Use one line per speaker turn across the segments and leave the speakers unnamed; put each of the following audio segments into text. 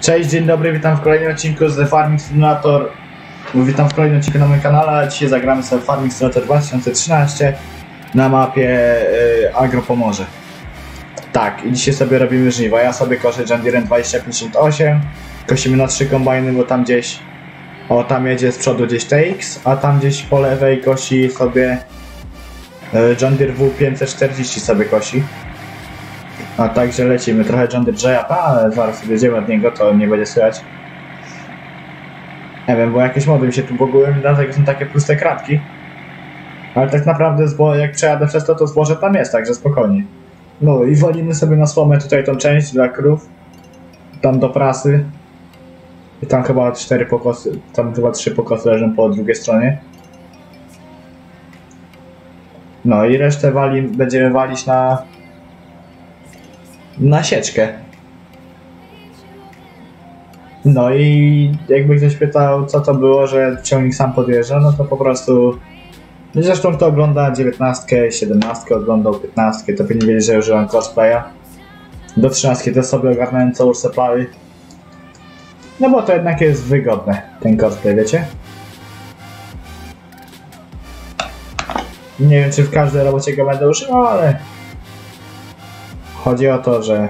Cześć, dzień dobry, witam w kolejnym odcinku z The Farming Simulator. Witam w kolejnym odcinku na moim kanale, dzisiaj zagramy sobie Farming Simulator 2013 na mapie y, Agro Pomorze. Tak, i dzisiaj sobie robimy żniwa. Ja sobie koszę John Deere 2058, kosimy na trzy kombajny, bo tam gdzieś, o tam jedzie z przodu gdzieś TX, a tam gdzieś po lewej kosi sobie y, John Deere W540 sobie kosi. A także lecimy. Trochę John Jayapa, ale zaraz sobie jedziemy od niego, to nie będzie słychać. Nie wiem, bo jakieś mody mi się tu bogują dlatego są takie puste kratki. Ale tak naprawdę, jak przejadę przez to, to zboże tam jest, także spokojnie. No i walimy sobie na słomę tutaj tą część dla krów. Tam do prasy. I tam chyba cztery pokosy, tam chyba trzy pokosy leżą po drugiej stronie. No i resztę wali, będziemy walić na na sieczkę. No i jakby ktoś pytał, co to było, że ciągnik sam podjeżdża, no to po prostu. Zresztą kto ogląda 19, 17, oglądał 15, to pewnie wiedzieć, że użyłem cosplaya. Do 13 też sobie ogarnąłem całą supply. No bo to jednak jest wygodne, ten cosplay, wiecie? Nie wiem, czy w każdej robocie go będę używał, ale Chodzi o to, że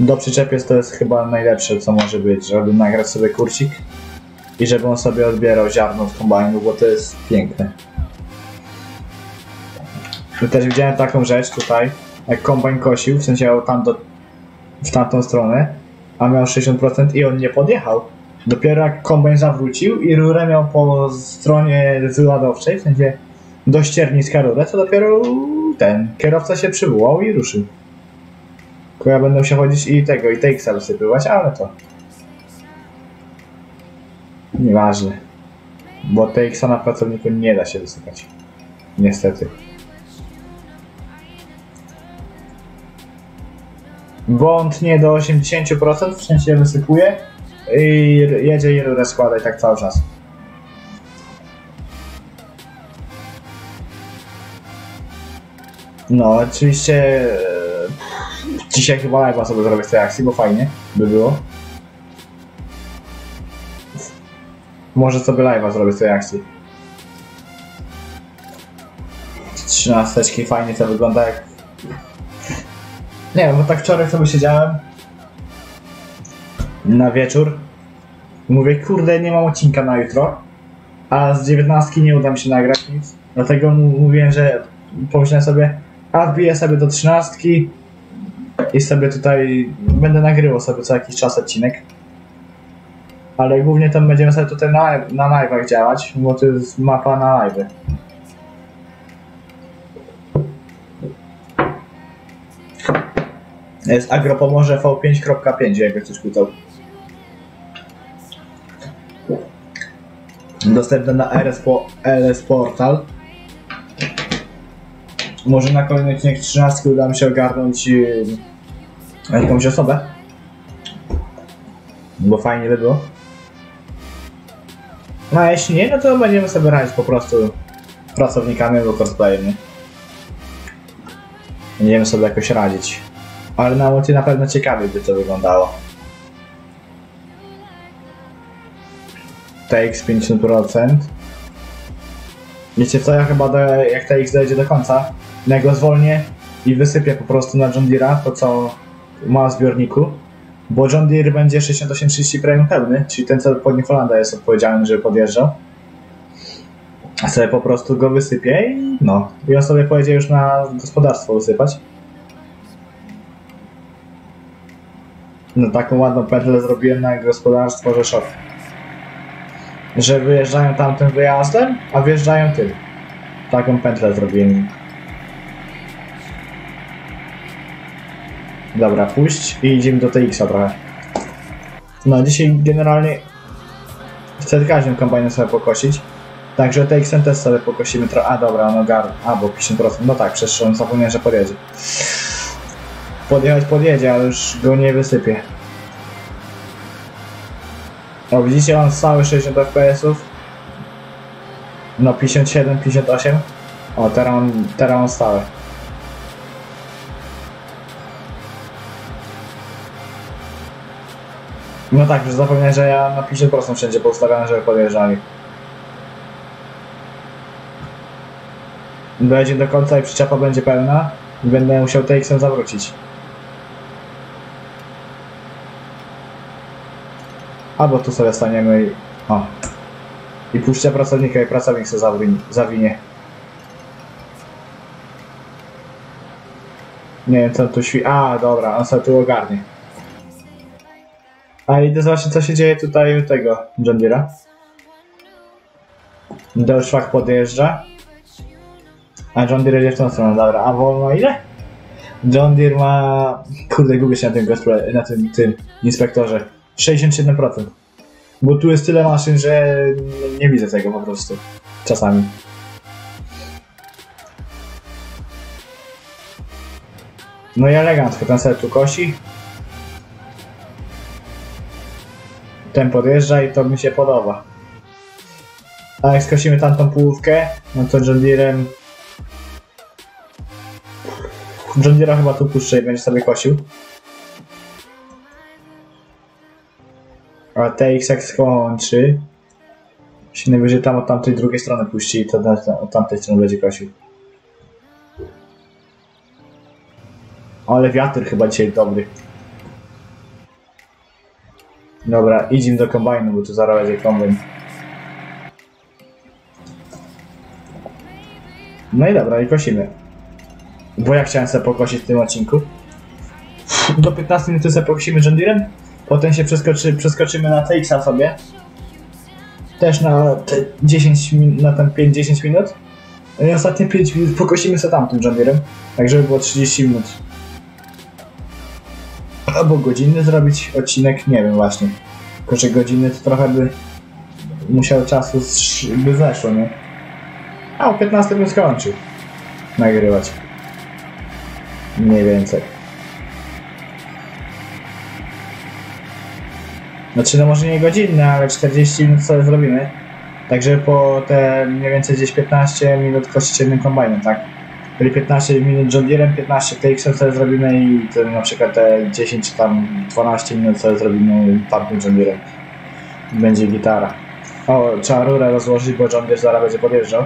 do przyczepiec to jest chyba najlepsze, co może być, żeby nagrać sobie kurcik i żeby on sobie odbierał ziarno z kombajnu, bo to jest piękne. I też widziałem taką rzecz tutaj, jak kombajn kosił, w sensie tam do, w tamtą stronę, a miał 60% i on nie podjechał. Dopiero jak kombajn zawrócił i rurę miał po stronie wyładowczej, w sensie do ścierniska rurę, to dopiero ten kierowca się przywołał i ruszył. Tylko ja będę musiał chodzić i tego, i TX-a wysypywać, ale to... Nieważne. Bo TX-a na pracowniku nie da się wysypać. Niestety. Błąd nie do 80%, w sensie wysypuje i jedzie i rurę składa i tak cały czas. No, oczywiście e, dzisiaj chyba live'a sobie zrobię z tej akcji, bo fajnie by było. Może sobie live'a zrobię z tej akcji. Trzynasteczki fajnie to wygląda jak... Nie wiem, bo tak wczoraj sobie siedziałem na wieczór. Mówię, kurde, nie mam odcinka na jutro, a z dziewiętnastki nie uda mi się nagrać nic. Dlatego mówiłem, że pomyślałem sobie, a wbiję sobie do trzynastki i sobie tutaj będę nagrywał sobie co jakiś czas odcinek. Ale głównie to będziemy sobie tutaj na, na live'ach działać, bo to jest mapa na live'y. Jest agropomorze v5.5, jakby ktoś pytał. Dostępne na RS, po, LS Portal. Może na kolejny odcinek 13 uda mi się ogarnąć yy, jakąś osobę. Bo fajnie by było. No a jeśli nie, no to będziemy sobie radzić po prostu pracownikami albo cosplayem? Będziemy sobie jakoś radzić. Ale na łocie na pewno ciekawie by to wyglądało. TX 50%. Wiecie co, ja chyba do, jak TX dojdzie do końca, ja go zwolnię i wysypię po prostu na John Deere'a to co ma w zbiorniku. Bo John Deere będzie 6830 premium pełny, czyli ten co pod Newfoundlanda jest odpowiedzialny, żeby podjeżdżał. A sobie po prostu go wysypię i no. I on sobie pojedzie już na gospodarstwo wysypać. No taką ładną pętlę zrobiłem na gospodarstwo Rzeszów. Że wyjeżdżają tamtym wyjazdem, a wjeżdżają tym. Taką pętlę zrobiłem. Dobra, puść i idziemy do TX-a trochę. No, dzisiaj generalnie chcę każdym kombajnem sobie pokosić. Także TX-em też sobie pokosimy trochę. A dobra, no gar. A, bo 50%. No tak, przecież on zapomniałem, że podjedzie. Podjechać podjedzie, ale już go nie wysypię. O, widzicie, on cały 60 FPS-ów. No, 57, 58. O, teraz on, teraz on. No tak, że zapomniałem, że ja na 50% wszędzie poustawiałem, żeby podjeżdżali. Dojedzie do końca i przyczepa będzie pełna i będę musiał TX-em zawrócić. Albo tu sobie staniemy i... O. I puszczę pracownika i pracownik sobie zawin- zawinie. Nie wiem co tu świ... A, dobra, on sobie tu ogarnie. A idę zobaczyć co się dzieje tutaj u tego John Deere'a. Dolszwach podjeżdża. A John Deere jedzie w tą stronę, dobra. A wolno ile? John Deere ma... Kurde, gubię się na tym, na tym, tym inspektorze. 67%. Bo tu jest tyle maszyn, że nie widzę tego po prostu. Czasami. No i elegancko, ten sobie tu kosi. Ten podjeżdża i to mi się podoba. A jak skosimy tamtą połówkę, no to John Deere'em... John chyba tu puszczę i będzie sobie kosił. A TX jak skończy, się najwyżej tam od tamtej drugiej strony puści i to od tamtej strony będzie kosił. Ale wiatr chyba dzisiaj dobry. Dobra, idziemy do kombajnu, bo tu zaraz będzie kombajn. No i dobra, i kosimy. Bo ja chciałem sobie pokosić w tym odcinku. Do 15 minut sobie pokosimy John Deere'em. Potem się przeskoczy, przeskoczymy na TX-a sobie. Też na te 10 min, na ten 5-10 minut. I ostatnie 5 minut pokosimy sobie tamtym John Deere'em. Tak żeby było 30 minut. Albo godzinny zrobić odcinek, nie wiem właśnie. Tylko, że godziny to trochę by musiał czasu by zeszło, nie? A o 15 bym skończył nagrywać. Mniej więcej. Znaczy, no może nie godzinne, ale 40 minut sobie zrobimy. Także po te mniej więcej gdzieś 15 minut kosić jednym kombajnem, tak? Czyli 15 minut John Deere'em, 15 TX-em sobie zrobimy i na przykład te 10 czy tam 12 minut sobie zrobimy tamtym John Deere'em. Będzie gitara. O, trzeba rurę rozłożyć, bo John Deere zaraz będzie podjeżdżał.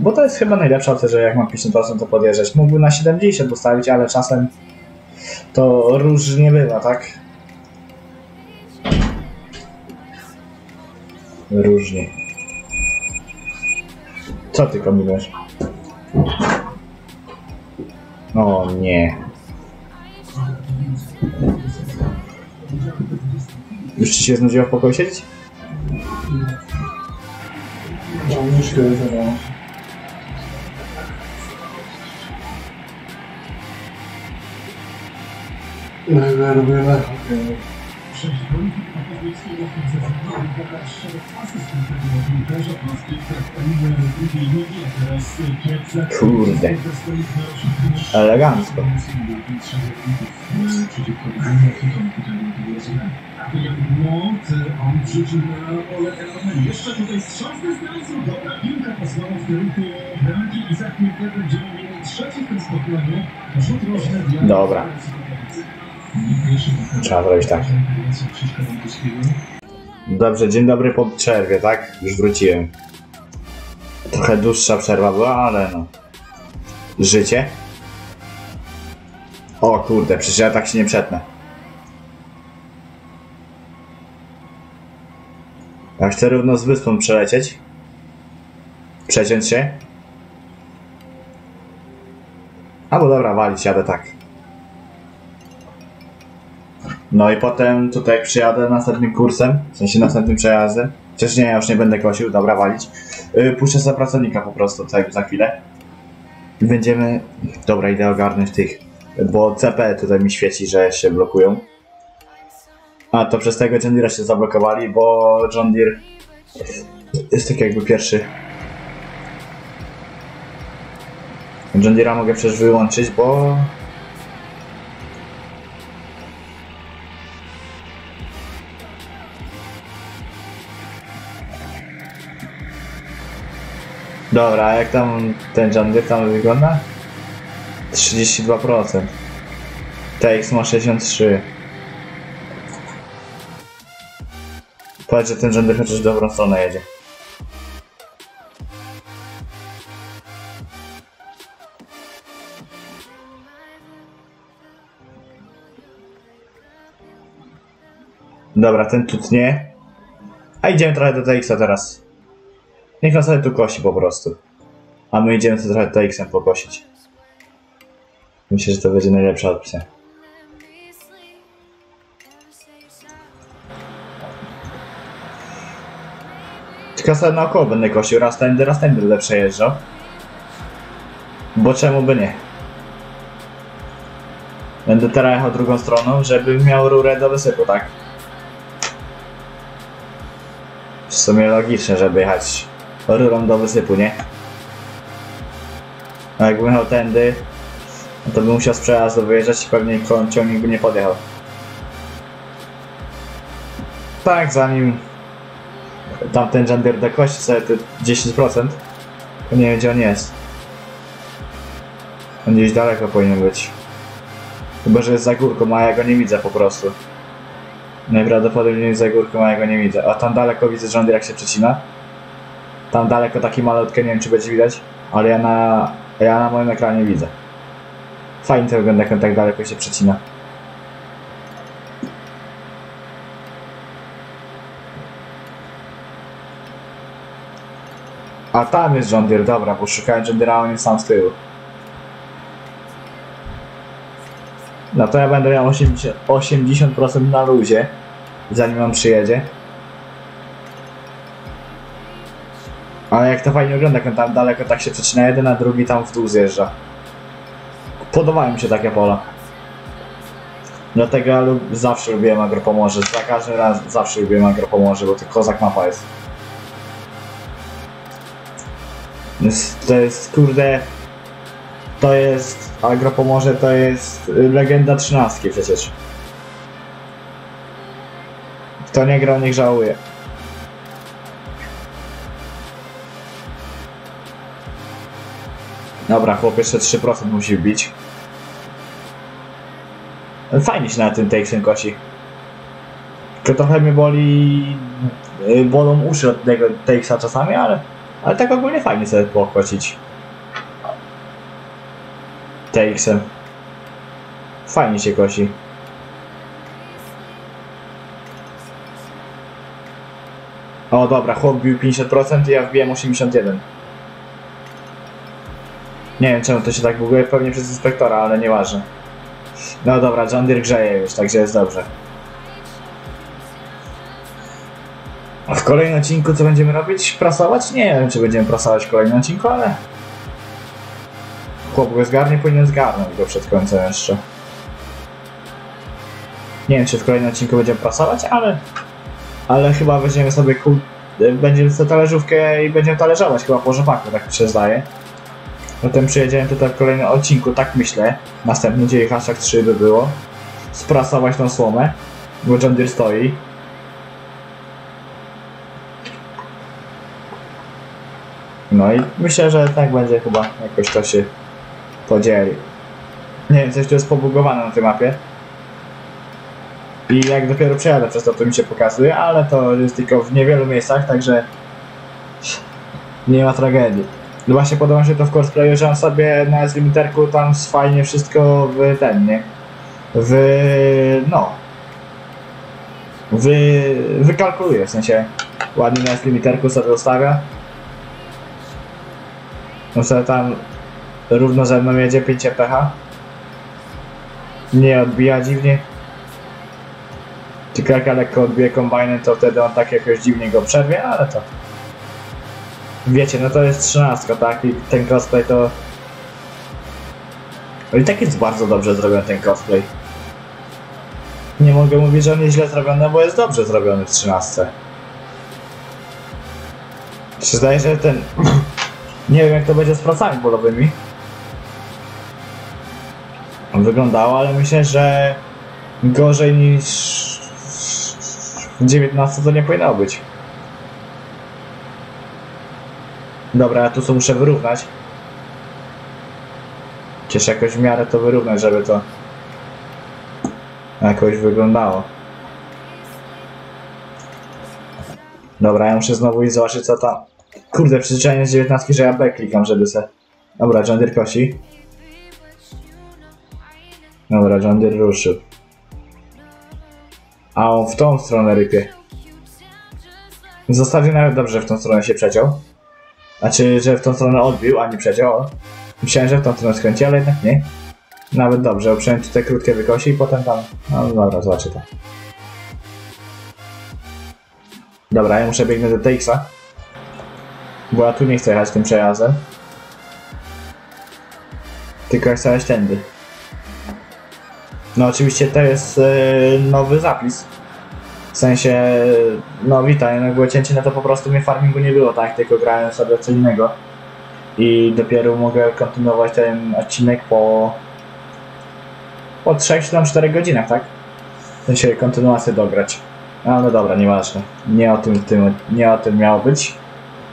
Bo to jest chyba najlepsza opcja, że jak mam 50% to podjeżdżać. Mógłbym na 70 ustawić, ale czasem to różnie bywa, tak? Różnie. Co ty kombinujesz? O nie. Już ci się znudziło w pokoju siedzieć?
No, okej.
Kurde. Elegancko.
Posłała w w tym.
Dobra. Trzeba zrobić tak. Dobrze, dzień dobry po przerwie, tak? Już wróciłem. Trochę dłuższa przerwa była, ale no. Życie? O kurde, przecież ja tak się nie przetnę. Ja chcę równo z wyspą przelecieć. Przeciąć się. Albo dobra, walić, jadę tak. No i potem tutaj przyjadę następnym kursem, w sensie następnym przejazdem. Przecież nie, ja już nie będę kosił, dobra, walić. Yy, puszczę za pracownika po prostu za, za chwilę. I będziemy... Dobra, idę ogarnąć tych, bo CP tutaj mi świeci, że się blokują. A, to przez tego John Deere się zablokowali, bo John Deere jest tak jakby pierwszy. John Deere'a mogę przecież wyłączyć, bo Dobra, a jak tam ten John Deere tam wygląda? 32%. TX ma 63% Powiedz, że ten John Deere chociaż w dobrą stronę jedzie. Dobra, ten tutnie. A idziemy trochę do TX-a teraz. Niech nas sobie tu kosi po prostu. A my idziemy sobie trochę TX-em pokosić. Myślę, że to będzie najlepsza opcja. Tylko sobie naokoło będę kosił, raz tędy, raz tędy będę przejeżdżał. Bo czemu by nie? Będę teraz jechał drugą stroną, żeby miał rurę do wysypu, tak? W sumie logiczne, żeby jechać rurą do wysypu, nie? A jakbym jechał tędy, no to bym musiał z przejazdu wyjeżdżać i pewnie ciągnik by nie podjechał. Tak, zanim tamten Jandir dokości sobie te 10%, to nie wiem gdzie on jest. On gdzieś daleko powinien być. Chyba, że jest za górką, a ja go nie widzę po prostu. Najprawdopodobniej jest za górką, a ja go nie widzę. A tam daleko widzę Jandir jak się przecina. Tam daleko taki malutki, nie wiem czy będzie widać, ale ja na, ja na moim ekranie widzę. Fajnie to wygląda, jak on tak daleko się przecina. A tam jest John Deere, dobra, bo szukałem John on jest sam z tyłu. No to ja będę miał 80%, 80% na luzie, zanim on przyjedzie. Ale jak to fajnie wygląda, jak tam daleko tak się przecina jeden, a drugi tam w dół zjeżdża. Podobają mi się takie pola. Dlatego ja lub, zawsze lubiłem agropomorze, za każdym razem zawsze lubiłem agropomorze, bo to kozak mapa jest. Jest- To jest, kurde, to jest, agropomorze to jest y, legenda trzynastki przecież. Kto nie grał, niech żałuje. Dobra, chłop jeszcze 3% musi wbić. Fajnie się na tym Takesem kosi. Tylko trochę mnie boli... y, bolą uszy od tego Takesa czasami, ale... Ale tak ogólnie fajnie sobie pokocić. Takesem. Fajnie się kosi. O dobra, chłop bił 50% i ja wbiłem 81%. Nie wiem czemu to się tak buguje, pewnie przez inspektora, ale nieważne. No dobra, John Deere grzeje już, także jest dobrze. A w kolejnym odcinku co będziemy robić? Prasować? Nie wiem, czy będziemy prasować w kolejnym odcinku, ale... Chłop go zgarnie, powinien zgarnąć go przed końcem jeszcze. Nie wiem, czy w kolejnym odcinku będziemy prasować, ale... Ale chyba weźmiemy sobie kul... Będziemy sobie talerzówkę i będziemy talerzować chyba po rzepaku, tak mi się zdaje. Potem przyjedziemy tutaj w kolejnym odcinku, tak myślę. Następny dzień hashtag 3 by było. Sprasować tą słomę, bo John Deere stoi. No i myślę, że tak będzie chyba jakoś to się podzieli. Nie wiem, coś tu jest pobugowane na tej mapie. I jak dopiero przejadę przez to, to mi się pokazuje, ale to jest tylko w niewielu miejscach, także nie ma tragedii. No właśnie podoba mi się to w cosplayu, że on sobie na limiterku tam fajnie wszystko w ten, nie? W... no. Wy... wykalkuluje, w sensie ładnie na limiterku sobie ustawia. On sobie tam równo ze mną jedzie 5 pH. Nie odbija dziwnie. Tylko jak ja lekko odbiję kombajnem, to wtedy on tak jakoś dziwnie go przerwie, ale to... Wiecie, no to jest trzynastka, tak? I ten cosplay to... No i tak jest bardzo dobrze zrobiony ten cosplay. Nie mogę mówić, że on jest źle zrobiony, bo jest dobrze zrobiony w trzynastce. Zdaje, że ten... Nie wiem jak to będzie z pracami polowymi. Wyglądało, ale myślę, że gorzej niż w 19 to nie powinno być. Dobra, ja tu sobie muszę wyrównać. Przecież jakoś w miarę to wyrównać, żeby to jakoś wyglądało. Dobra, ja muszę znowu iść zobaczyć co tam. Kurde, przyzwyczajenie z 19, że ja B klikam, żeby se. Dobra, John kosi. Dobra, John ruszył. A on w tą stronę rypie. W zasadzie nawet dobrze w tą stronę się przeciął. Znaczy, że w tą stronę odbił, a nie przeciął. Myślałem, że w tą stronę skręci, ale jednak nie. Nawet dobrze, przynajmniej tutaj krótkie wykosi i potem tam... No dobra, zobaczę to. Dobra, ja muszę biegnąć do TX-a. Bo ja tu nie chcę jechać tym przejazdem. Tylko chcę jechać tędy. No oczywiście to jest e, nowy zapis. W sensie, no witaj, no było cięcie, no to po prostu mnie farmingu nie było, tak? Tylko grałem sobie co innego. I dopiero mogę kontynuować ten odcinek po... po 3 czy tam 4 godzinach, tak? W sensie kontynuację dograć. No, no dobra, nieważne. Nie o tym, tym, nie o tym miało być.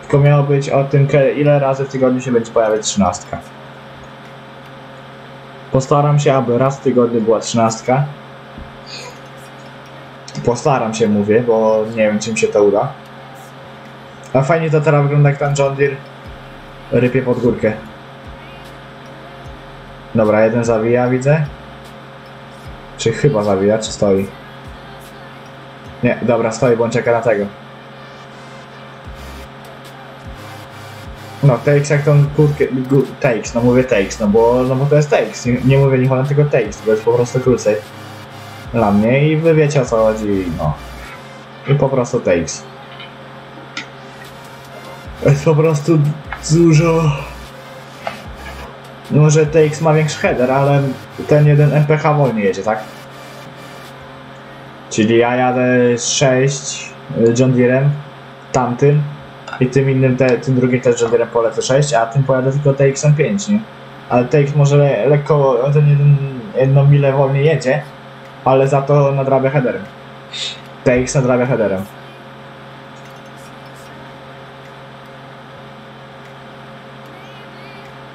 Tylko miało być o tym, ile razy w tygodniu się będzie pojawiać trzynastka. Postaram się, aby raz w tygodniu była trzynastka. Postaram się, mówię, bo nie wiem, czy mi się to uda. A fajnie to teraz wygląda, jak ten John Deere rypie pod górkę. Dobra, jeden zawija, widzę. Czy chyba zawija, czy stoi? Nie, dobra, stoi, bo on czeka na tego. No, takes jak tą kurtkę, gu- takes, no mówię takes, no bo, no bo to jest takes, nie, nie mówię New Holland, tylko takes, to jest po prostu krócej dla mnie i wy wiecie o co chodzi, no. I po prostu takes. Jest po prostu dużo... Może takes ma większy header, ale ten jeden MPH wolniej jedzie, tak? Czyli ja jadę 6 John Deerem, tamtym i tym innym, te, tym drugim też John Deerem polecę 6, a tym pojadę tylko TX-em 5, nie? Ale TX może le, lekko, ten jeden, jedną milę wolniej jedzie, ale za to nadrabia headerem. TX nadrabia headerem.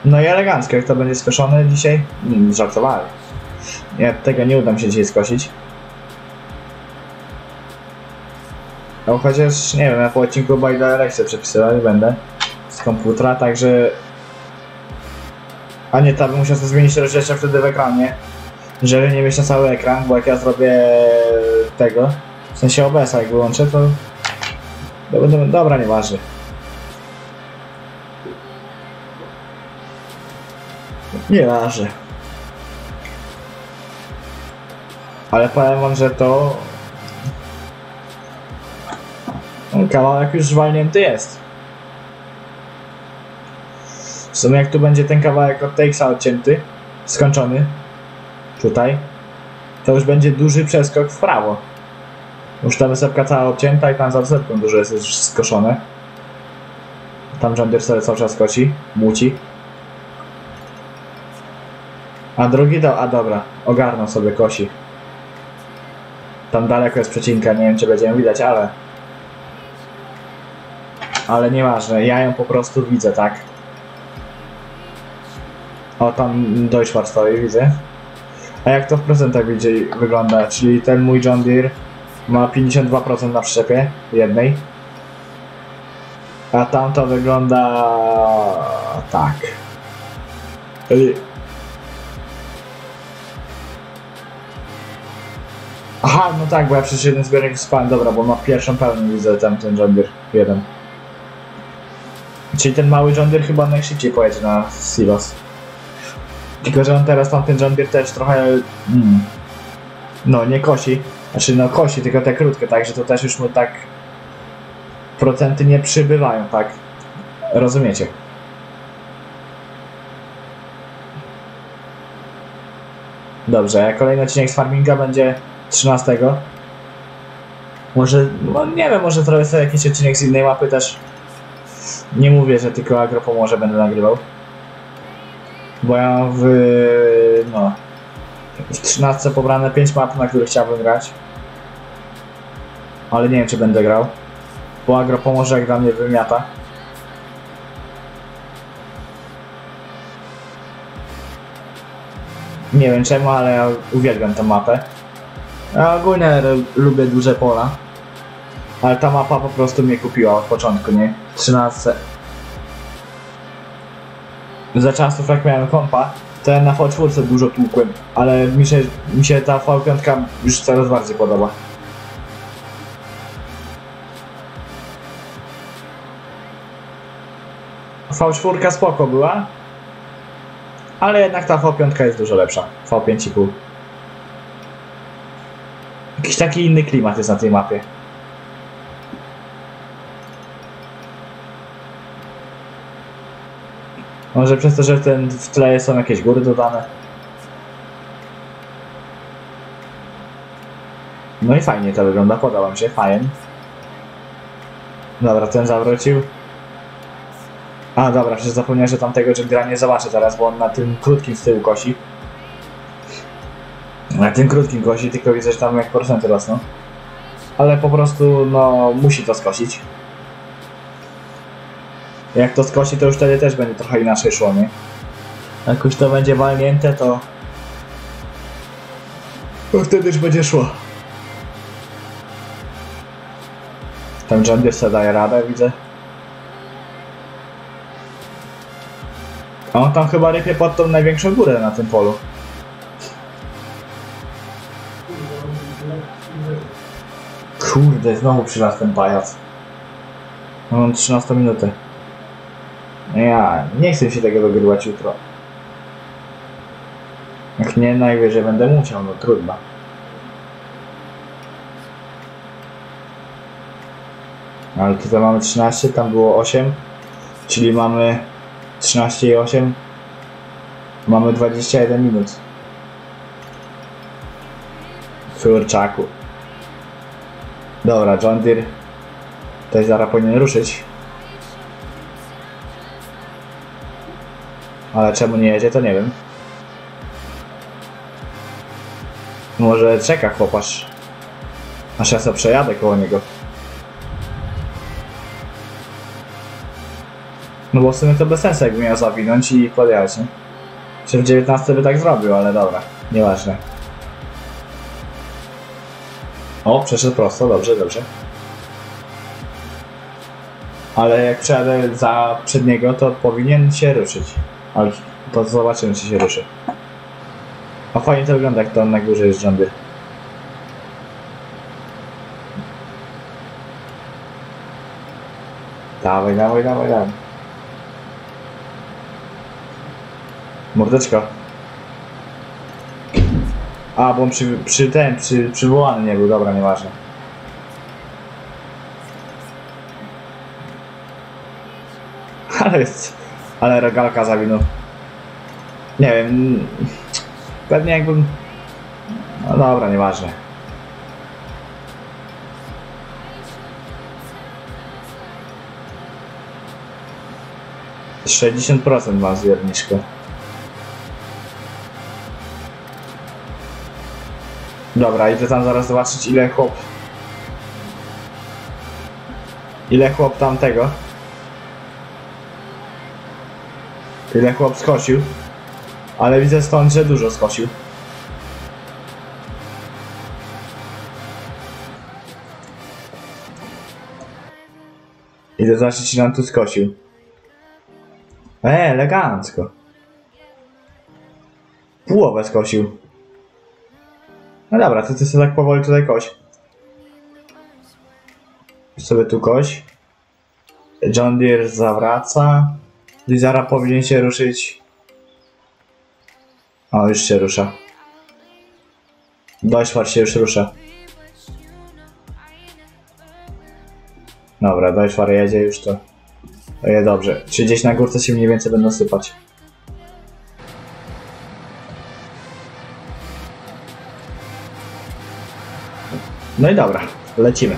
No i elegancko, jak to będzie skoszone dzisiaj? Nie, żartowałem. Ja tego nie uda mi się dzisiaj skosić. No chociaż nie wiem, ja po odcinku Direct przepisywać będę z komputera, także... A nie, to bym musiał zmienić rozdzielczość wtedy w ekranie, żeby nie mieć na cały ekran, bo jak ja zrobię tego, w sensie OBS-a jak wyłączę, to... będę... Dobra, nieważne. Nieważne. Ale powiem wam, że to Kawałek już zwalnięty jest. W sumie jak tu będzie ten kawałek od Takesa odcięty, skończony, tutaj, to już będzie duży przeskok w prawo. Już ta wysepka cała obcięta i tam za wysepką dużo jest już skoszone. Tam Deere sobie cały czas koci, muci. A drugi do... a dobra, ogarnął sobie kosi. Tam daleko jest przecinka, nie wiem czy będziemy widać, ale... Ale nieważne, ja ją po prostu widzę, tak? O, tam Deutschmark stoi, widzę. A jak to w procentach widzi, wygląda? Czyli ten mój John Deere ma 52% na przyczepie jednej. A tamto wygląda tak. Ej. Aha, no tak, bo ja przecież jeden zbiornik wyspałem, dobra, bo ma pierwszą pełnię, widzę tam ten John Deere, jeden. Czyli ten mały John Deere chyba najszybciej pojedzie na silos. Tylko, że on teraz tam ten John Deere też trochę... Mm, no, nie kosi. Znaczy, no kosi, tylko te krótkie, tak, że to też już mu tak... Procenty nie przybywają, tak. Rozumiecie? Dobrze, kolejny odcinek z farminga będzie 13. Może, no nie wiem, może zrobię sobie jakiś odcinek z innej mapy też. Nie mówię, że tylko Agro pomoże będę nagrywał. Bo ja mam w, no, w 13 pobrane 5 map, na których chciałbym grać. Ale nie wiem, czy będę grał. Bo Agro pomoże, jak dla mnie wymiata. Nie wiem czemu, ale ja uwielbiam tę mapę. Ja ogólnie lubię duże pola. Ale ta mapa po prostu mnie kupiła od początku, nie? 13. Za czasów jak miałem kompa, to ja na V4 dużo tłukłem, ale mi się, mi się ta V5 już coraz bardziej podoba. V4 spoko była, ale jednak ta V5 jest dużo lepsza. V5,5. Jakiś taki inny klimat jest na tej mapie. Może przez to, że w, ten, w tle są jakieś góry dodane. No i fajnie to wygląda, podoba mi się, fajnie. Dobra, ten zawrócił. A dobra, przecież zapomniałem, że tamtego Jendira nie zobaczę teraz, bo on na tym krótkim z tyłu kosi. Na tym krótkim kosi, tylko widzę, że tam jak procenty rosną. Ale po prostu, no, musi to skosić. Jak to skosi, to już wtedy też będzie trochę inaczej szło, nie? Jak już to będzie walnięte, to... Wtedy już będzie szło. Ten John sobie daje radę, widzę. A on tam chyba rypie pod tą największą górę na tym polu. Kurde, znowu przylazł ten pajac. No, Mam 13 minutę. Ja nie chcę się tego dogrywać jutro. Jak nie, najwyżej będę musiał, no trudno. Ale tutaj mamy 13, tam było 8. Czyli mamy 13 i 8. Mamy 21 minut. Kurczaku. Dobra, John Deere. Tutaj zaraz powinien ruszyć. Ale czemu nie jedzie, to nie wiem. Może czeka chłopasz. Aż ja sobie przejadę koło niego. No bo w sumie to bez sensu jakby miał zawinąć i podjechać, nie? Czy w 19 by tak zrobił, ale dobra, nieważne. O, przeszedł prosto, dobrze, dobrze. Ale jak przejadę za przedniego, to powinien się ruszyć. Ale to zobaczymy, czy się ruszy. A fajnie to wygląda, jak to na górze jest Deere. Dawaj, dawaj, dawaj, dawaj. Mordeczko. A, bo on przy, przy ten, przy, przywołany nie był, dobra, nieważne. Ale jest, ale regalka zawinął. Nie wiem, pewnie jakbym... No dobra, nieważne. Sześćdziesiąt procent ma zwierniczkę. Dobra, idę tam zaraz zobaczyć ile chłop... Ile chłop tamtego? Ile chłop skosił? Ale widzę stąd, że dużo skosił. Idę zobaczyć ile on tu skosił. E, elegancko. Połowę skosił. No dobra, to ty sobie tak powoli tutaj koś. Sobie tu koś. John Deere zawraca. Lizara powinien się ruszyć. O, już się rusza. Dośwar się już rusza. Dobra, Dośwar jedzie już to. To je dobrze. Czy gdzieś na górce się mniej więcej będą sypać. No i dobra, lecimy.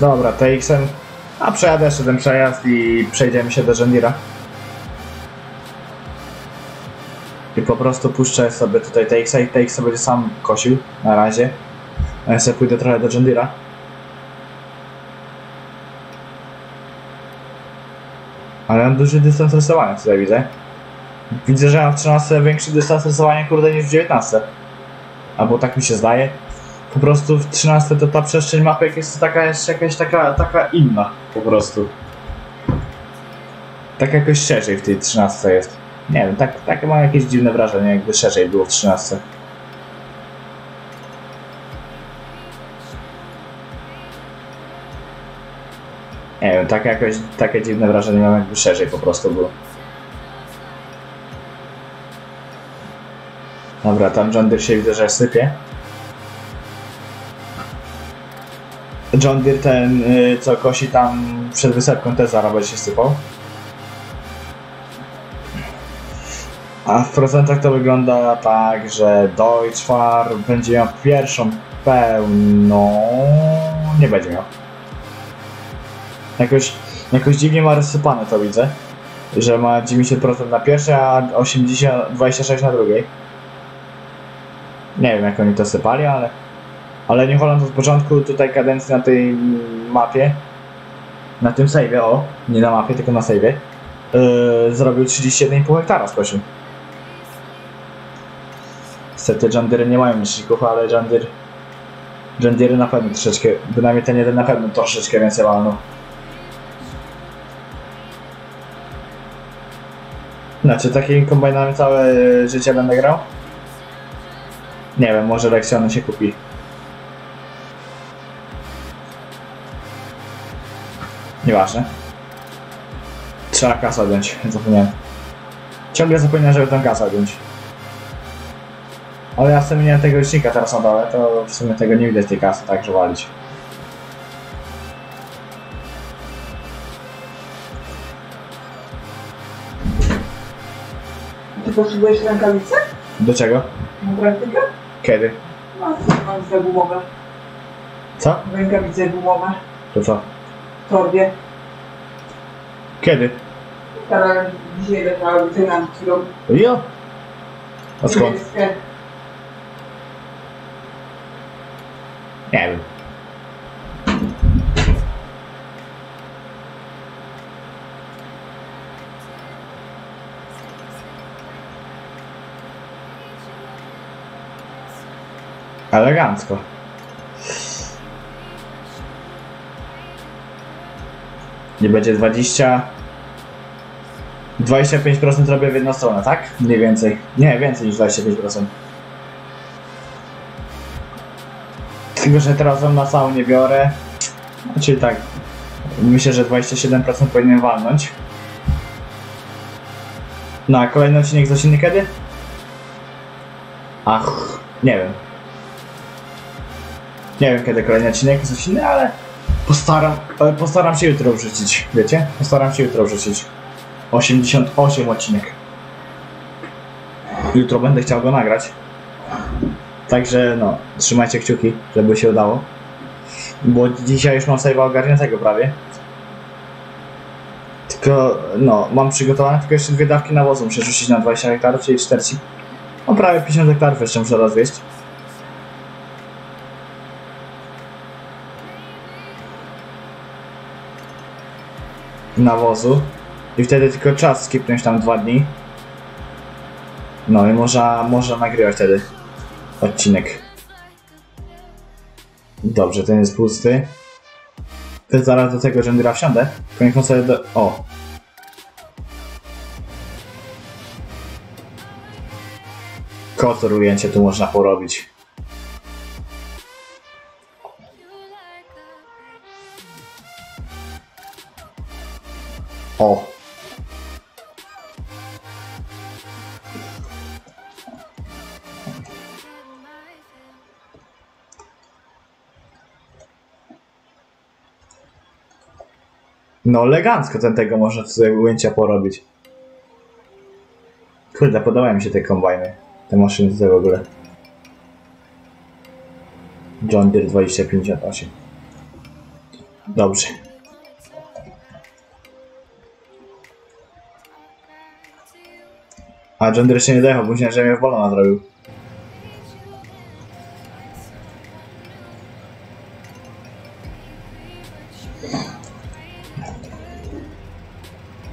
Dobra, TX-em. A przejadę jeszcze ten przejazd i przejdziemy się do Żendira. I po prostu puszczę sobie tutaj TX-a i TX będzie sam kosił na razie. A ja sobie pójdę trochę do Żendira. Ale mam duży dystans rysowania tutaj widzę. Widzę, że mam w 13 większy dystans rysowania kurde niż w 19. Albo tak mi się zdaje. Po prostu w 13 to ta przestrzeń mapek jest taka jest jakaś taka, taka inna po prostu. Tak jakoś szerzej w tej 13 jest. Nie wiem, tak, takie mam jakieś dziwne wrażenie, jakby szerzej było w 13. Nie wiem, tak jakoś, takie dziwne wrażenie mam, jakby szerzej po prostu było. Dobra, tam John się widzę, że sypie. John Deere ten, y, co kosi tam przed wysepką, też będzie się sypał. A w procentach to wygląda tak, że Deutschfar będzie miał pierwszą pełną... Nie będzie miał. Jakoś, jakoś dziwnie ma rozsypane to widzę. Że ma 90% na pierwszej, a 80, 26 na drugiej. Nie wiem jak oni to sypali, ale... Ale New Holland od początku tutaj kadencji na tej mapie, na tym save'ie, o, nie na mapie, tylko na save'ie, yy, zrobił 31,5 hektara skosił. Niestety John Deere nie mają myślników, ale John Deere na pewno troszeczkę, bynajmniej ten jeden na pewno troszeczkę więcej walnął. Znaczy takimi kombajnami całe życie będę grał? Nie wiem, może Lexiony się kupi. Nieważne. Trzeba kasę odjąć, zapomniałem. Ciągle zapominam, żeby tą kasę odjąć. Ale ja w sumie nie mam tego licznika teraz na dole, to w sumie tego nie widać tej kasy, tak że walić.
Ty potrzebujesz rękawice?
Do czego?
Na praktykę?
Kiedy?
No, rękawice gumowe.
Co?
Rękawice gumowe.
To co?
W torbie.
Kiedy?
Teraz dzisiaj rękawice na kilo.
Jo! A skąd? Nie wiem. Elegancko. Nie będzie 20. 25% robię w jedną stronę, tak? Mniej więcej. Nie, więcej niż 25%. Tylko, że teraz ją na całą nie biorę. Czyli tak, myślę, że 27% powinien walnąć. No, a kolejny odcinek z osiny kiedy? Ach, nie wiem. Nie wiem kiedy kolejny odcinek z osiny, ale postaram, ale postaram się jutro wrzucić, wiecie? Postaram się jutro wrzucić. 88 odcinek. Jutro będę chciał go nagrać. Także no, trzymajcie kciuki, żeby się udało. Bo dzisiaj już mam save'a ogarniętego prawie. Tylko, no, mam przygotowane tylko jeszcze dwie dawki nawozu. Muszę rzucić na 20 hektarów, czyli 40. No prawie 50 hektarów jeszcze muszę rozwieść. Nawozu. I wtedy tylko czas skipnąć tam dwa dni. No i można, można nagrywać wtedy odcinek. Dobrze, ten jest pusty. To zaraz do tego rzędra wsiądę. Niech sobie do... O! Kotor ujęcie tu można porobić. O! No elegancko ten tego można tutaj ujęcia porobić. Kurde, podobają mi się te kombajny. Te maszyny tutaj w ogóle. John Deere 2058. Dobrze. A John Deere się nie dojechał, bo myślałem, że mnie w bolona zrobił.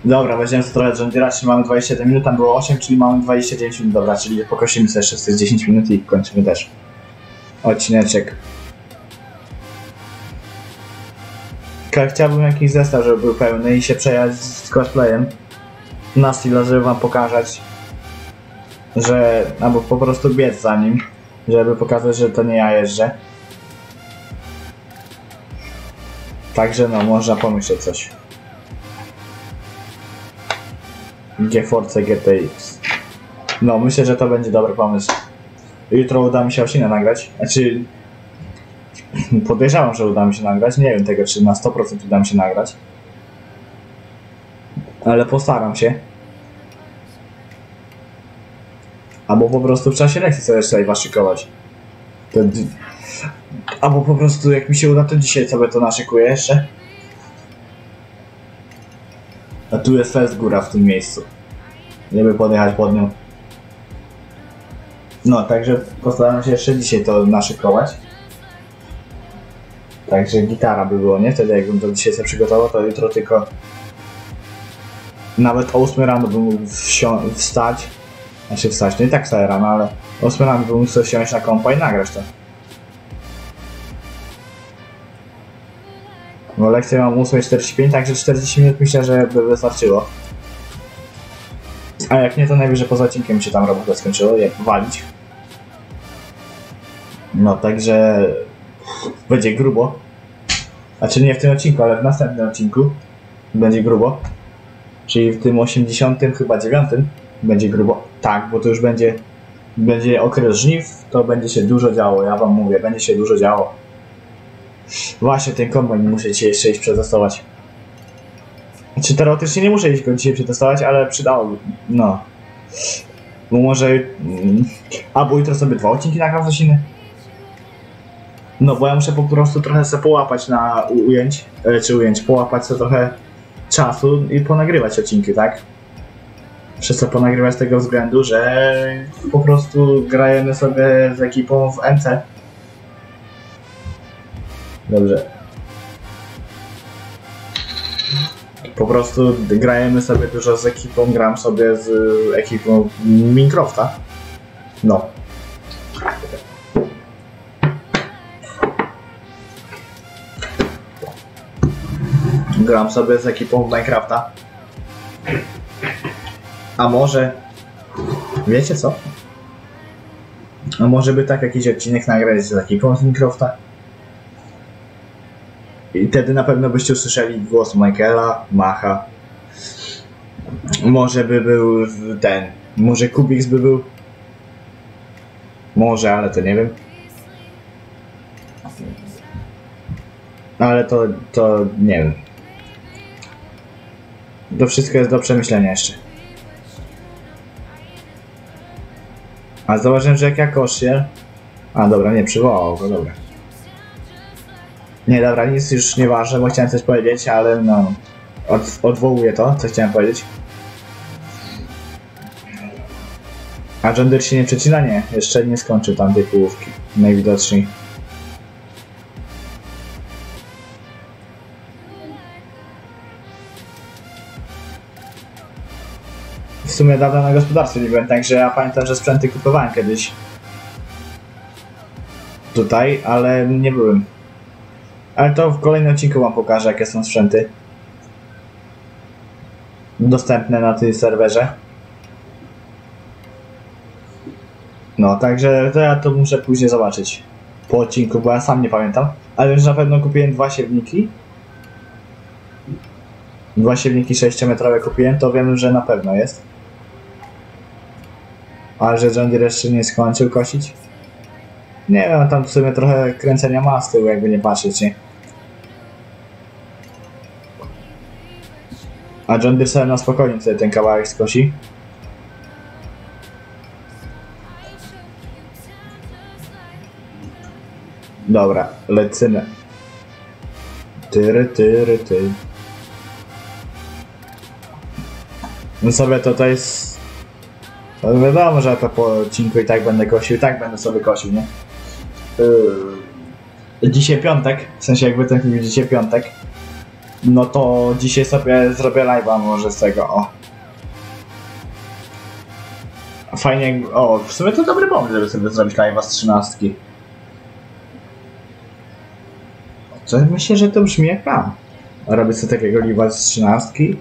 Dobra, weźmiemy sobie trochę John czyli mamy 27 minut, tam było 8, czyli mamy 29 minut, dobra, czyli pokosimy sobie jeszcze z tych 10 minut i kończymy też odcineczek. Chciałbym jakiś zestaw, żeby był pełny i się przejechać z cosplayem na stylu, żeby wam pokazać, że, albo po prostu biec za nim, żeby pokazać, że to nie ja jeżdżę. Także no, można pomyśleć coś. GeForce GTX. No, myślę, że to będzie dobry pomysł. Jutro uda mi się osinę nagrać. Znaczy, podejrzewam, że uda mi się nagrać. Nie wiem tego, czy na 100% uda mi się nagrać. Ale postaram się. Albo po prostu w czasie lekcji sobie live'a szykować. To... Albo po prostu jak mi się uda, to dzisiaj sobie to naszykuję jeszcze. A tu jest fest góra w tym miejscu. Żeby podjechać pod nią. No, także postaram się jeszcze dzisiaj to naszykować. Także gitara by było, nie? Wtedy jakbym to dzisiaj sobie przygotował, to jutro tylko nawet o 8 rano bym mógł wsio- wstać. Znaczy wstać, no i tak wstaję rano, ale o 8 rano bym sobie wsiąść na kompa i nagrać to. No lekcję mam 8.45, także 40 minut myślę, że by wystarczyło. A jak nie, to najwyżej poza odcinkiem się tam robota skończyło, jak walić. No, także będzie grubo. Znaczy nie w tym odcinku, ale w następnym odcinku będzie grubo. Czyli w tym 80 chyba 9 będzie grubo. Tak, bo to już będzie będzie okres żniw, to będzie się dużo działo, ja wam mówię, będzie się dużo działo. Właśnie ten kombajn muszę dzisiaj jeszcze iść przetestować. Znaczy teoretycznie nie muszę iść go dzisiaj przetestować, ale przydałoby. No. Bo może. mm, Albo jutro sobie dwa odcinki nagram z osiny. No bo ja muszę po prostu trochę sobie połapać na ujęć, e, czy ujęć, połapać sobie trochę czasu i ponagrywać odcinki, tak? Muszę sobie ponagrywać z tego względu, że po prostu grajemy sobie z ekipą w MC. Dobrze. Po prostu grajemy sobie dużo z ekipą, gram sobie z ekipą Minecrafta. No. Gram sobie z ekipą Minecrafta. A może... Wiecie co? A może by tak jakiś odcinek nagrać z ekipą z Minecrafta? I wtedy na pewno byście usłyszeli głos Michaela, Macha. Może by był ten. Może Kubiks by był. Może, ale to nie wiem. Ale to, to nie wiem. To wszystko jest do przemyślenia jeszcze. A zauważyłem, że jak ja koszę... A dobra, nie, przywołał go, dobra. Nie, dobra, nic już nie ważne, bo chciałem coś powiedzieć, ale no... Od, odwołuję to, co chciałem powiedzieć. A John Deere się nie przecina? Nie, jeszcze nie skończył tam tej połówki, najwidoczniej. Sumie dawno na gospodarstwie nie byłem, także ja pamiętam, że sprzęty kupowałem kiedyś. Tutaj, ale nie byłem. Ale to w kolejnym odcinku wam pokażę, jakie są sprzęty. Dostępne na tym serwerze. No, także to ja to muszę później zobaczyć. Po odcinku, bo ja sam nie pamiętam. Ale już na pewno kupiłem dwa siewniki. Dwa siewniki 6-metrowe kupiłem, to wiem, że na pewno jest. Ale że John jeszcze nie skończył kosić? Nie wiem, tam w sumie trochę kręcenia ma z tyłu, jakby nie patrzeć, nie? A John Deere sobie na spokojnie sobie ten kawałek skosi. Dobra, lecimy. Tyry, tyry, ty. No sobie to jest... No wiadomo, że ja to po odcinku i tak będę kosił, i tak będę sobie kosił, nie? Yy, Dzisiaj piątek, w sensie jakby ten film dzisiaj piątek. no to dzisiaj sobie zrobię live'a może z tego, o. Fajnie, o, w sumie to dobry pomysł, żeby sobie zrobić live'a z trzynastki. To myślę, że to brzmi jak plan. Robię sobie takiego live'a z trzynastki.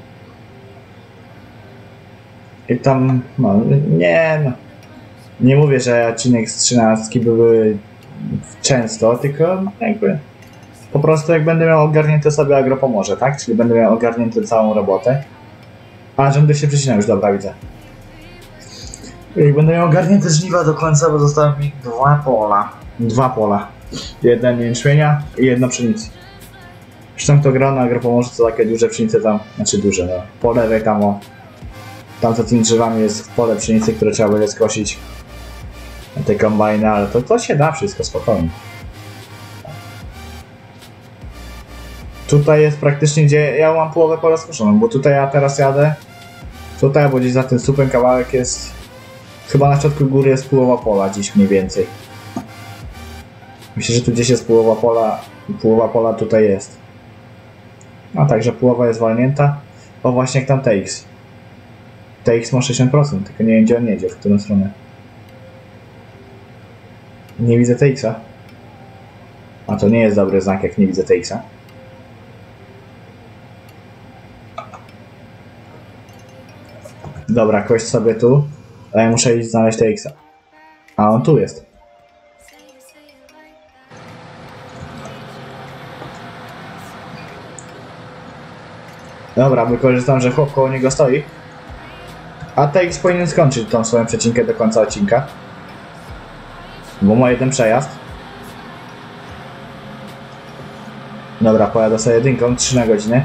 I tam, no, nie no. Nie mówię, że odcinek z trzynastki były często, tylko jakby po prostu jak będę miał ogarnięte sobie agro pomoże, tak? Czyli będę miał ogarnięte całą robotę. A, rzędy się przycina już, dobra, widzę. Jak będę miał ogarnięte żniwa do końca, bo zostały mi dwa pola. Dwa pola. Jeden jęczmienia i jedna pszenicy. Zresztą kto gra na agro pomoże, to takie duże pszenice tam, znaczy duże, no. Po lewej tam o. Tam za tymi drzewami jest pole pszenicy, które trzeba będzie skosić. Na te kombajny, ale to, to się da wszystko spokojnie. Tutaj jest praktycznie gdzie ja mam połowę pola skoszoną, bo tutaj ja teraz jadę. Tutaj, bo gdzieś za tym słupem kawałek jest. Chyba na środku góry jest połowa pola, dziś mniej więcej. Myślę, że tu gdzieś jest połowa pola. Połowa pola tutaj jest. A także połowa jest walnięta. O właśnie jak tam TX. TX ma 60%, tylko nie wiem gdzie on jedzie, w którą stronę. Nie widzę TX-a. A to nie jest dobry znak, jak nie widzę TX-a. Dobra, kość sobie tu. A ja muszę iść znaleźć TX-a. A on tu jest. Dobra, wykorzystam, że chłop koło niego stoi. A TX powinien skończyć tą swoją przecinkę do końca odcinka. Bo ma jeden przejazd. Dobra, pojadę sobie jedynką, 3 na godzinę.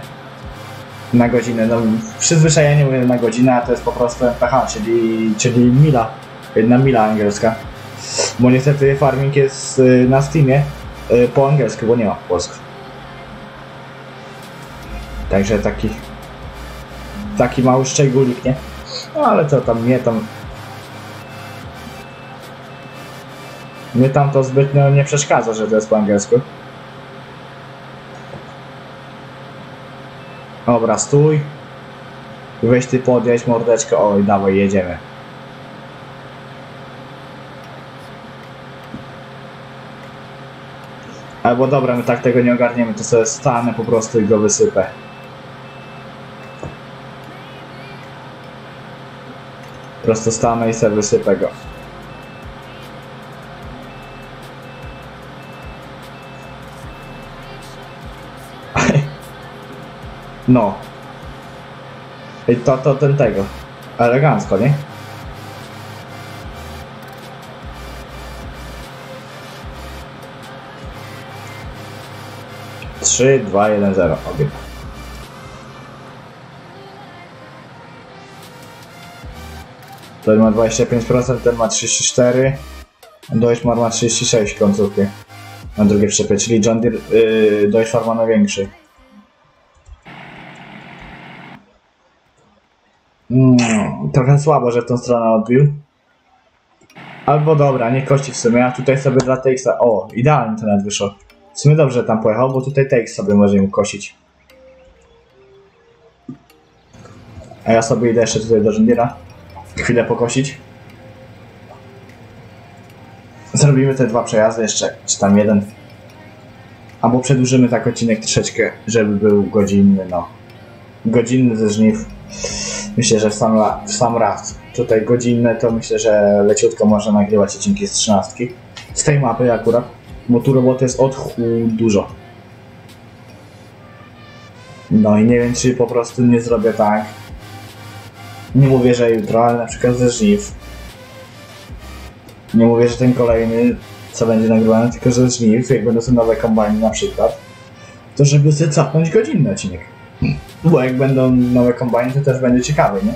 Na godzinę, no przyzwyczajenie mówię na godzinę, a to jest po prostu MPH, czyli, czyli mila. Jedna mila angielska. Bo niestety farming jest y, na Steamie y, po angielsku, bo nie ma po polsku. Także taki taki mały szczególik, nie? No ale co tam, mnie tam mnie tam to zbytnio nie przeszkadza, że to jest po angielsku. Dobra, stój. Weź ty podjedź mordeczkę. Oj, dawaj, jedziemy. Albo dobra, my tak tego nie ogarniemy, to sobie stanę po prostu i go wysypę. Prosto stanę i sobie wysypę go. No. I to, to ten tego. Elegancko, nie? Trzy, dwa, jeden, zero. Ogień. Ten ma 25%, ten ma 34%. Deutschmar ma 36 końcówki. Na drugie przyczepie, czyli John Deere, yy, Deutschmar ma największy. Mm, trochę słabo, że w tą stronę odbił. Albo dobra, nie kości w sumie, a tutaj sobie dla TX-a... O, idealnie to nawet wyszło. W sumie dobrze tam pojechał, bo tutaj TX sobie może mu kosić. A ja sobie idę jeszcze tutaj do żądiera. Chwilę pokosić. Zrobimy te dwa przejazdy jeszcze, czy tam jeden. Albo przedłużymy tak odcinek troszeczkę, żeby był godzinny, no. Godzinny ze żniw. Myślę, że w sam, w sam raz. Tutaj godzinne to myślę, że leciutko można nagrywać odcinki z trzynastki. Z tej mapy akurat, bo tu roboty jest od dużo. No i nie wiem, czy po prostu nie zrobię tak. Nie mówię, że jutro, ale na przykład ze żniw. Nie mówię, że ten kolejny, co będzie nagrywany, tylko że ze żniw, jak będą są nowe kombajny na przykład, to żeby sobie capnąć godzinny odcinek. Bo jak będą nowe kombajny, to też będzie ciekawy, nie?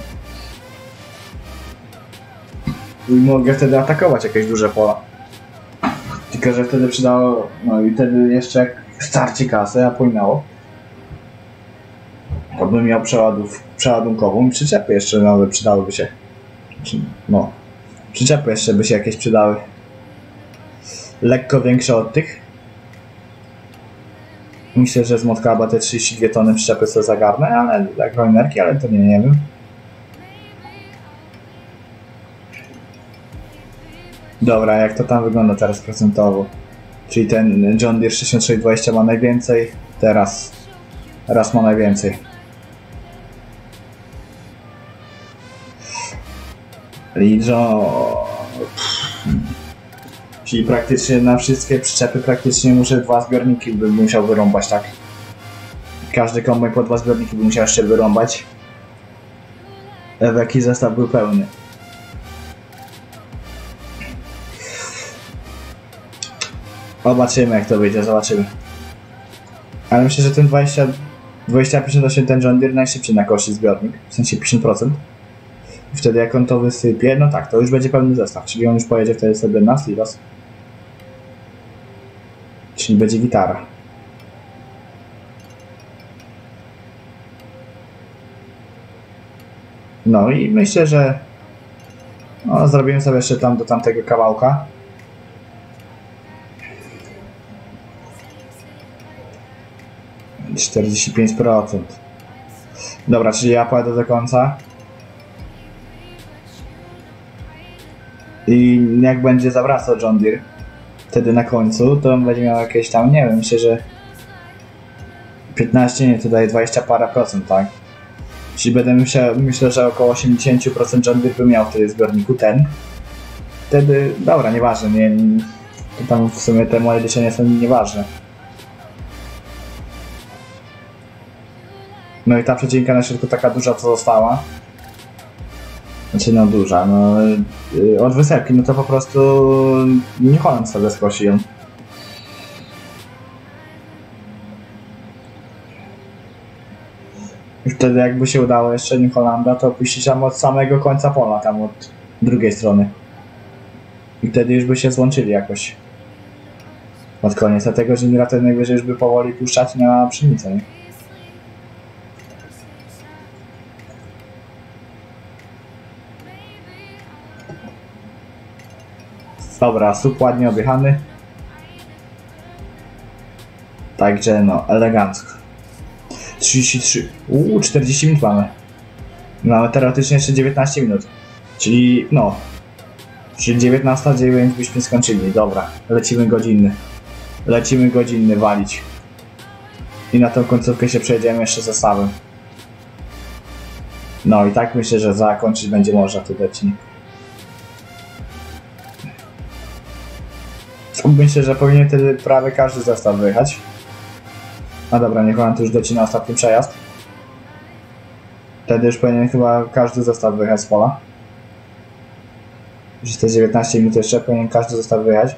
I mogę wtedy atakować jakieś duże pola. Tylko, że wtedy przydało, no i wtedy jeszcze jak starcie kasy, a płynęło, bym miał przeładów, przeładunkową i przyczepy jeszcze nowe przydałyby się. No, przyczepy jeszcze by się jakieś przydały. Lekko większe od tych. Myślę, że z Motkaba te 32 tony przyczepy sobie zagarnę, ale agroenerki, ale to nie, nie wiem. Dobra, jak to tam wygląda teraz procentowo? Czyli ten John Deere 6620 ma najwięcej, teraz raz ma najwięcej. Lidzo... Czyli praktycznie na wszystkie przyczepy praktycznie muszę dwa zbiorniki bym musiał wyrąbać, tak? Każdy kombajn po dwa zbiorniki bym musiał jeszcze wyrąbać. Jaki zestaw był pełny. Zobaczymy jak to wyjdzie, zobaczymy. Ale myślę, że ten 20, 2058 ten John Deere najszybciej nakosi zbiornik, w sensie 50%. I wtedy jak on to wysypie, no tak, to już będzie pełny zestaw, czyli on już pojedzie wtedy sobie na silos. Czyli będzie gitara. No i myślę, że no, zrobimy sobie jeszcze tam do tamtego kawałka. Czterdzieści pięć procent. Dobra, czyli ja pojadę do końca. I jak będzie zawracał John Deere, wtedy na końcu, to on będzie miał jakieś tam, nie wiem, myślę, że 15, nie, tutaj 20 parę procent, tak? Czyli będę myślał, myślę, że około 80% John Deere by miał wtedy w zbiorniku ten. Wtedy, dobra, nieważne, nie, nie, to tam w sumie te moje liczenia są nieważne. No i ta przecinka na środku taka duża, co została. Znaczy no duża, no yy, od wysepki, no to po prostu nie Holland sobie skosi ją. I wtedy jakby się udało jeszcze New Hollanda, to puścić tam od samego końca pola, tam od drugiej strony. I wtedy już by się złączyli jakoś. Od koniec, dlatego że Mira to najwyżej już by powoli puszczać na pszenicę, nie? Dobra, słup ładnie objechany. Także no, elegancko. 33. Uuu, 40 minut mamy. Mamy teoretycznie jeszcze 19 minut. Czyli no. Czyli 19.09 byśmy skończyli. Dobra, lecimy godzinny. Lecimy godzinny walić. I na tą końcówkę się przejdziemy jeszcze zestawem. No i tak myślę, że zakończyć będzie można ten odcinek. Myślę, że powinien wtedy prawie każdy zestaw wyjechać. A dobra, niech on tu już docina ostatni przejazd. Wtedy już powinien chyba każdy zestaw wyjechać z pola. Że te 19 minut jeszcze powinien każdy zestaw wyjechać.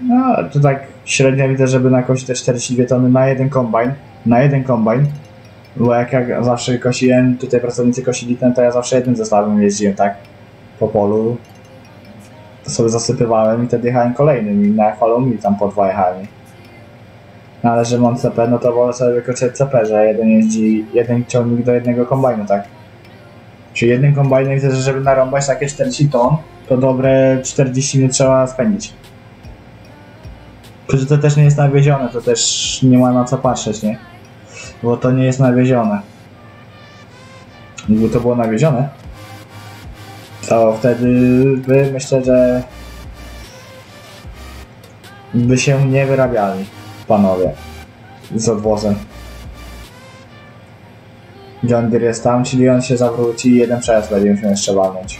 No, to tak średnio widzę, żeby nakosić te 42 tony na jeden kombajn. Na jeden kombajn. Bo jak ja zawsze kosiłem, tutaj pracownicy kosili ten, to ja zawsze jednym zestawem jeździłem, tak? Po polu. Sobie zasypywałem i wtedy jechałem kolejnym i na chwalą mi tam po dwa jechałem. No ale że mam CP, no to wolę sobie wykorzystać CP, że jeden jeździ, jeden ciągnik do jednego kombajnu, tak? Czyli jednym kombajnem widzę, że żeby narąbać takie 40 ton, to dobre 40 minut trzeba spędzić. Że to też nie jest nawiezione, to też nie ma na co patrzeć, nie? Bo to nie jest nawiezione. Gdyby to było nawiezione, to wtedy by myślę, że by się nie wyrabiali panowie z odwozem. John Deere jest tam, czyli on się zawróci i jeden przejazd będzie musiał jeszcze walnąć.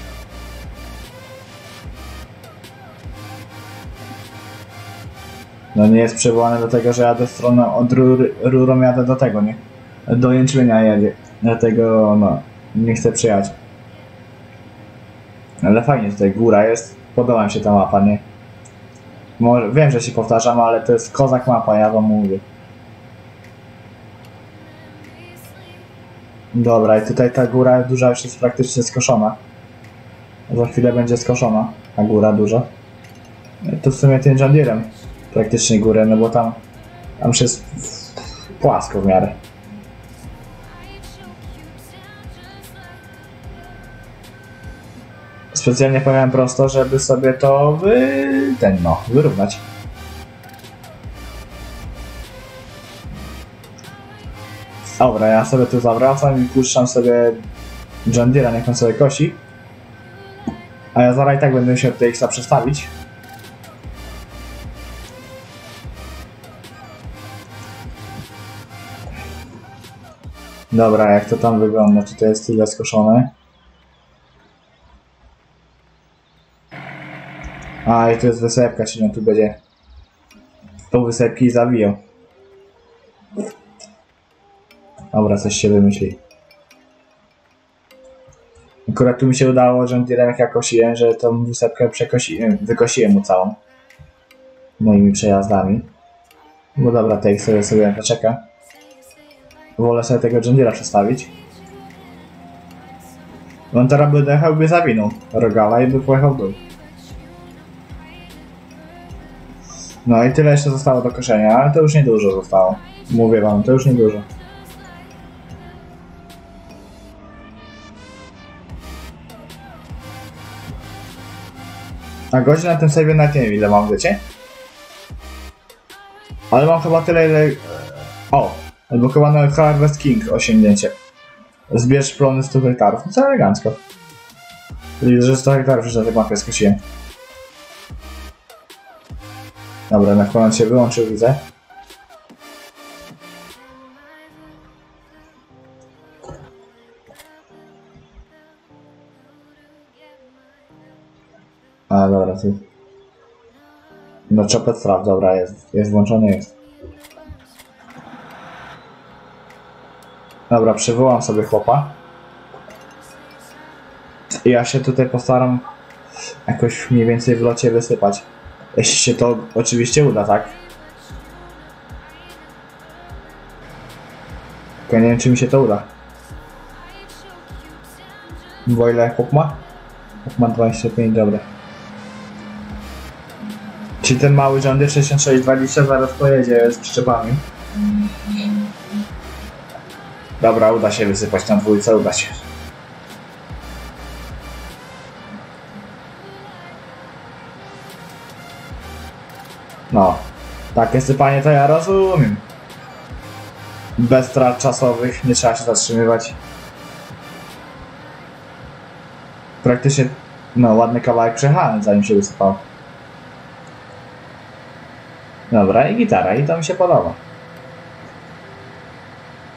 No nie jest przywołane do tego, że jadę w stronę od rur, rurą jadę do tego, nie? Do jęczmienia jedzie. Dlatego no, nie chcę przyjechać. Ale fajnie tutaj góra jest. Podoba mi się ta mapa, nie? Może, wiem, że się powtarzam, ale to jest kozak mapa, ja wam mówię. Dobra, i tutaj ta góra duża już jest praktycznie skoszona. Za chwilę będzie skoszona, a góra duża. To w sumie tym John Deere'em praktycznie górę, no bo tam, tam już jest płasko w miarę. Specjalnie pojechałem prosto, żeby sobie to wy... ten no, wyrównać. Dobra, ja sobie tu zawracam i puszczam sobie John Deere'a, niech on sobie kosi. A ja zaraz i tak będę musiał TX-a przestawić. Dobra, jak to tam wygląda? Tutaj jest tyle skoszone. A, i tu jest wysepka, czyli on tu będzie tą wysepki zawijał. Dobra, coś się wymyśli. Akurat tu mi się udało, że jak ja kosiłem, że tą wysepkę przekosiłem, wykosiłem mu całą. Moimi przejazdami. No dobra, tej sobie sobie poczeka. Wolę sobie tego John Deere'a przestawić. On teraz by dojechał, by zawinął rogala i by pojechał w dół. No i tyle jeszcze zostało do koszenia, ale to już niedużo zostało. Mówię wam, to już niedużo. A godzin na tym sobie nawet nie wiem ile mam, wiecie? Ale mam chyba tyle ile... O! Nawet Harvest King osiągnięcie. Zbierz plony 100 hektarów. No co elegancko. Widzę, że 100 hektarów już na tej mapie skosiłem. Dobra, na chwilę się wyłączył, widzę. A, dobra, tu. No, czopet spraw, dobra, jest, jest włączony, jest. Dobra, przywołam sobie chłopa. Ja się tutaj postaram jakoś mniej więcej w locie wysypać. Jeśli się to oczywiście uda, tak? Tylko nie wiem, czy mi się to uda. Bo ile chłop ma? Chłop ma 25, dobra. Czyli ten mały John Deere 6620 zaraz pojedzie z przyczepami. Dobra, uda się wysypać na dwójce, uda się. Takie sypanie to ja rozumiem. Bez strat czasowych, nie trzeba się zatrzymywać. Praktycznie, no, ładny kawałek przejechany, zanim się wysypał. Dobra, i gitara, i to mi się podoba.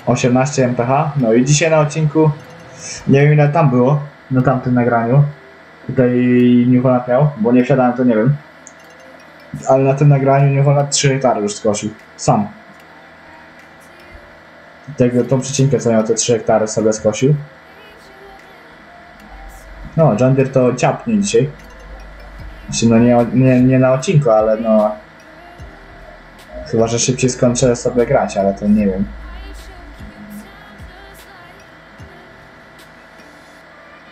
18 mph, no i dzisiaj na odcinku, nie wiem ile tam było, na tamtym nagraniu. Tutaj Newfoundland miał, bo nie wsiadałem, to nie wiem. Ale na tym nagraniu Newfoundland 3 hektary już skosił. Sam. Tego, tą przecinkę, co miał te 3 hektary sobie skosił. No, Deere to ciapnie dzisiaj. Znaczy, no nie, nie, nie na odcinku, ale no... Chyba, że szybciej skończę sobie grać, ale to nie wiem.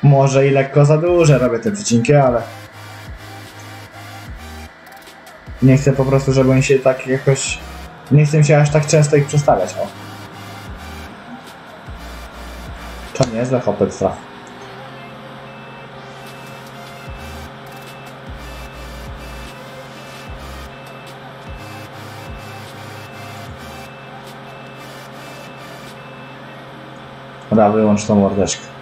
Może i lekko za duże robię te przecinki, ale... Nie chcę po prostu, żeby oni się tak jakoś... Nie chcę się aż tak często ich przestawiać, o. To nie jest hopet strach. Dobra, wyłącz tą mordeczkę.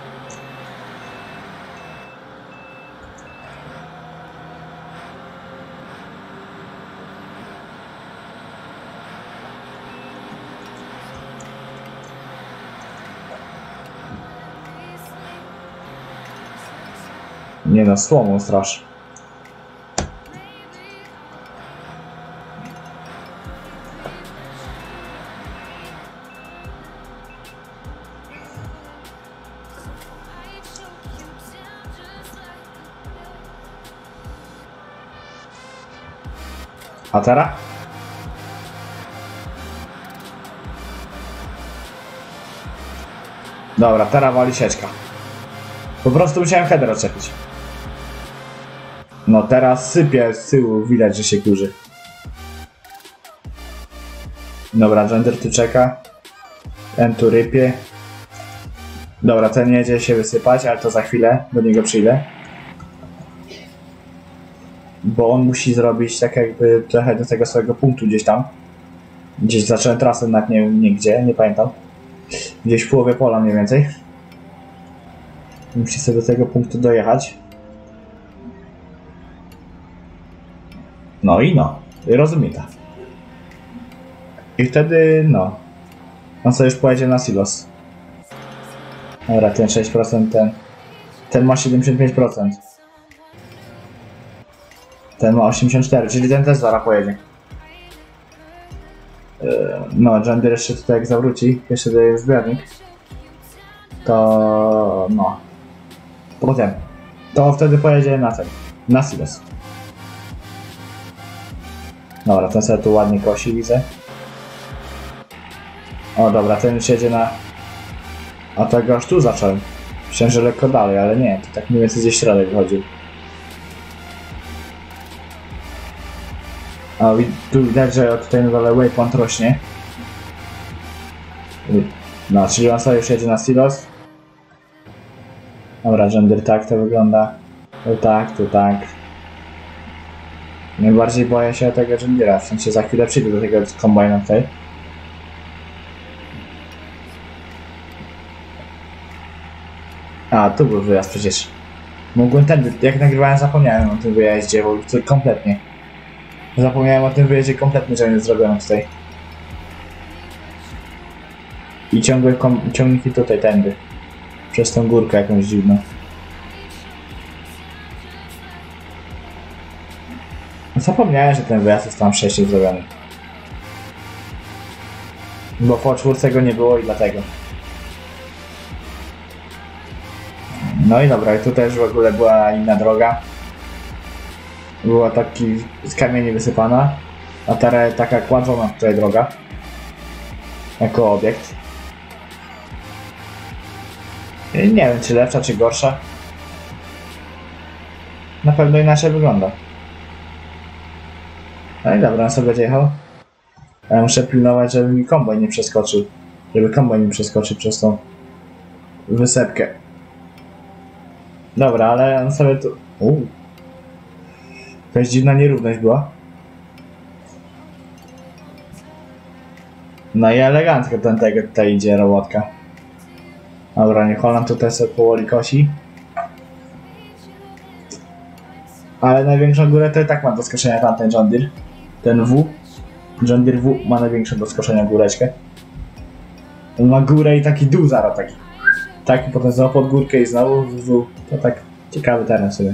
Nie no, słomą strasz. A teraz? Dobra, teraz wali sieczka. Po prostu musiałem header odczepić. No teraz sypie z tyłu, widać, że się kurzy. Dobra, gender tu czeka. Ten tu rypie. Dobra, ten jedzie się wysypać, ale to za chwilę, do niego przyjdę. Bo on musi zrobić tak jakby trochę do tego swojego punktu gdzieś tam. Gdzieś zacząłem trasę, nawet nie wiem nie gdzie, nie pamiętam. Gdzieś w połowie pola mniej więcej. Musi sobie do tego punktu dojechać. No i no. Rozumie to. I wtedy, no. On sobie już pojedzie na silos. Dobra, ten 6%, ten... Ten ma 75%. Ten ma 84, czyli ten też zaraz pojedzie. Yy, No, Deere jeszcze tutaj jak zawróci, jeszcze daje zbiornik. To... no. Potem. To wtedy pojedzie na ten. Na silos. Dobra, ten sobie tu ładnie kosi, widzę. O, dobra, ten już jedzie na... A tego aż tu zacząłem. Myślałem, że lekko dalej, ale nie, to tak mniej więcej gdzieś środek wychodził. A tu widać, że tutaj na dole waypoint rośnie. No, czyli on sobie już jedzie na silos. Dobra, gender tak to wygląda. To tak, to tak. Najbardziej boję się tego gendera, w sensie za chwilę przyjdę do tego kombajna tutaj. A, tu był wyjazd przecież. Mogłem tędy, jak nagrywałem zapomniałem o tym wyjeździe, bo kompletnie. Zapomniałem o tym wyjeździe kompletnie, że nie zrobiłem tutaj. I ciągłe ciągniki tutaj tędy. Przez tą górkę jakąś dziwną. Zapomniałem, że ten wyjazd jest tam wcześniej zrobiony. Bo po czwórce go nie było i dlatego. No i dobra, i tu też w ogóle była inna droga. Była taki z kamieni wysypana, a teraz taka kładzona tutaj droga. Jako obiekt. I Nie wiem, czy lepsza, czy gorsza. Na pewno inaczej wygląda. No i dobra, on sobie będzie jechał. A ja muszę pilnować, żeby mi kombajn nie przeskoczył. Żeby kombajn nie przeskoczył przez tą wysepkę. Dobra, ale on sobie tu... Uuu. Jakaś dziwna nierówność była. No i elegancko ten tego tutaj idzie robotka. Dobra, niech Holland tutaj sobie powoli kosi. Ale największą górę to i tak ma do skoczenia tamten John Deere. Ten W. John Deere W ma największą do skoczenia góreczkę. On ma górę i taki dół zaraz taki. Tak, i potem znowu pod górkę i znowu w dół. To tak ciekawy teren sobie.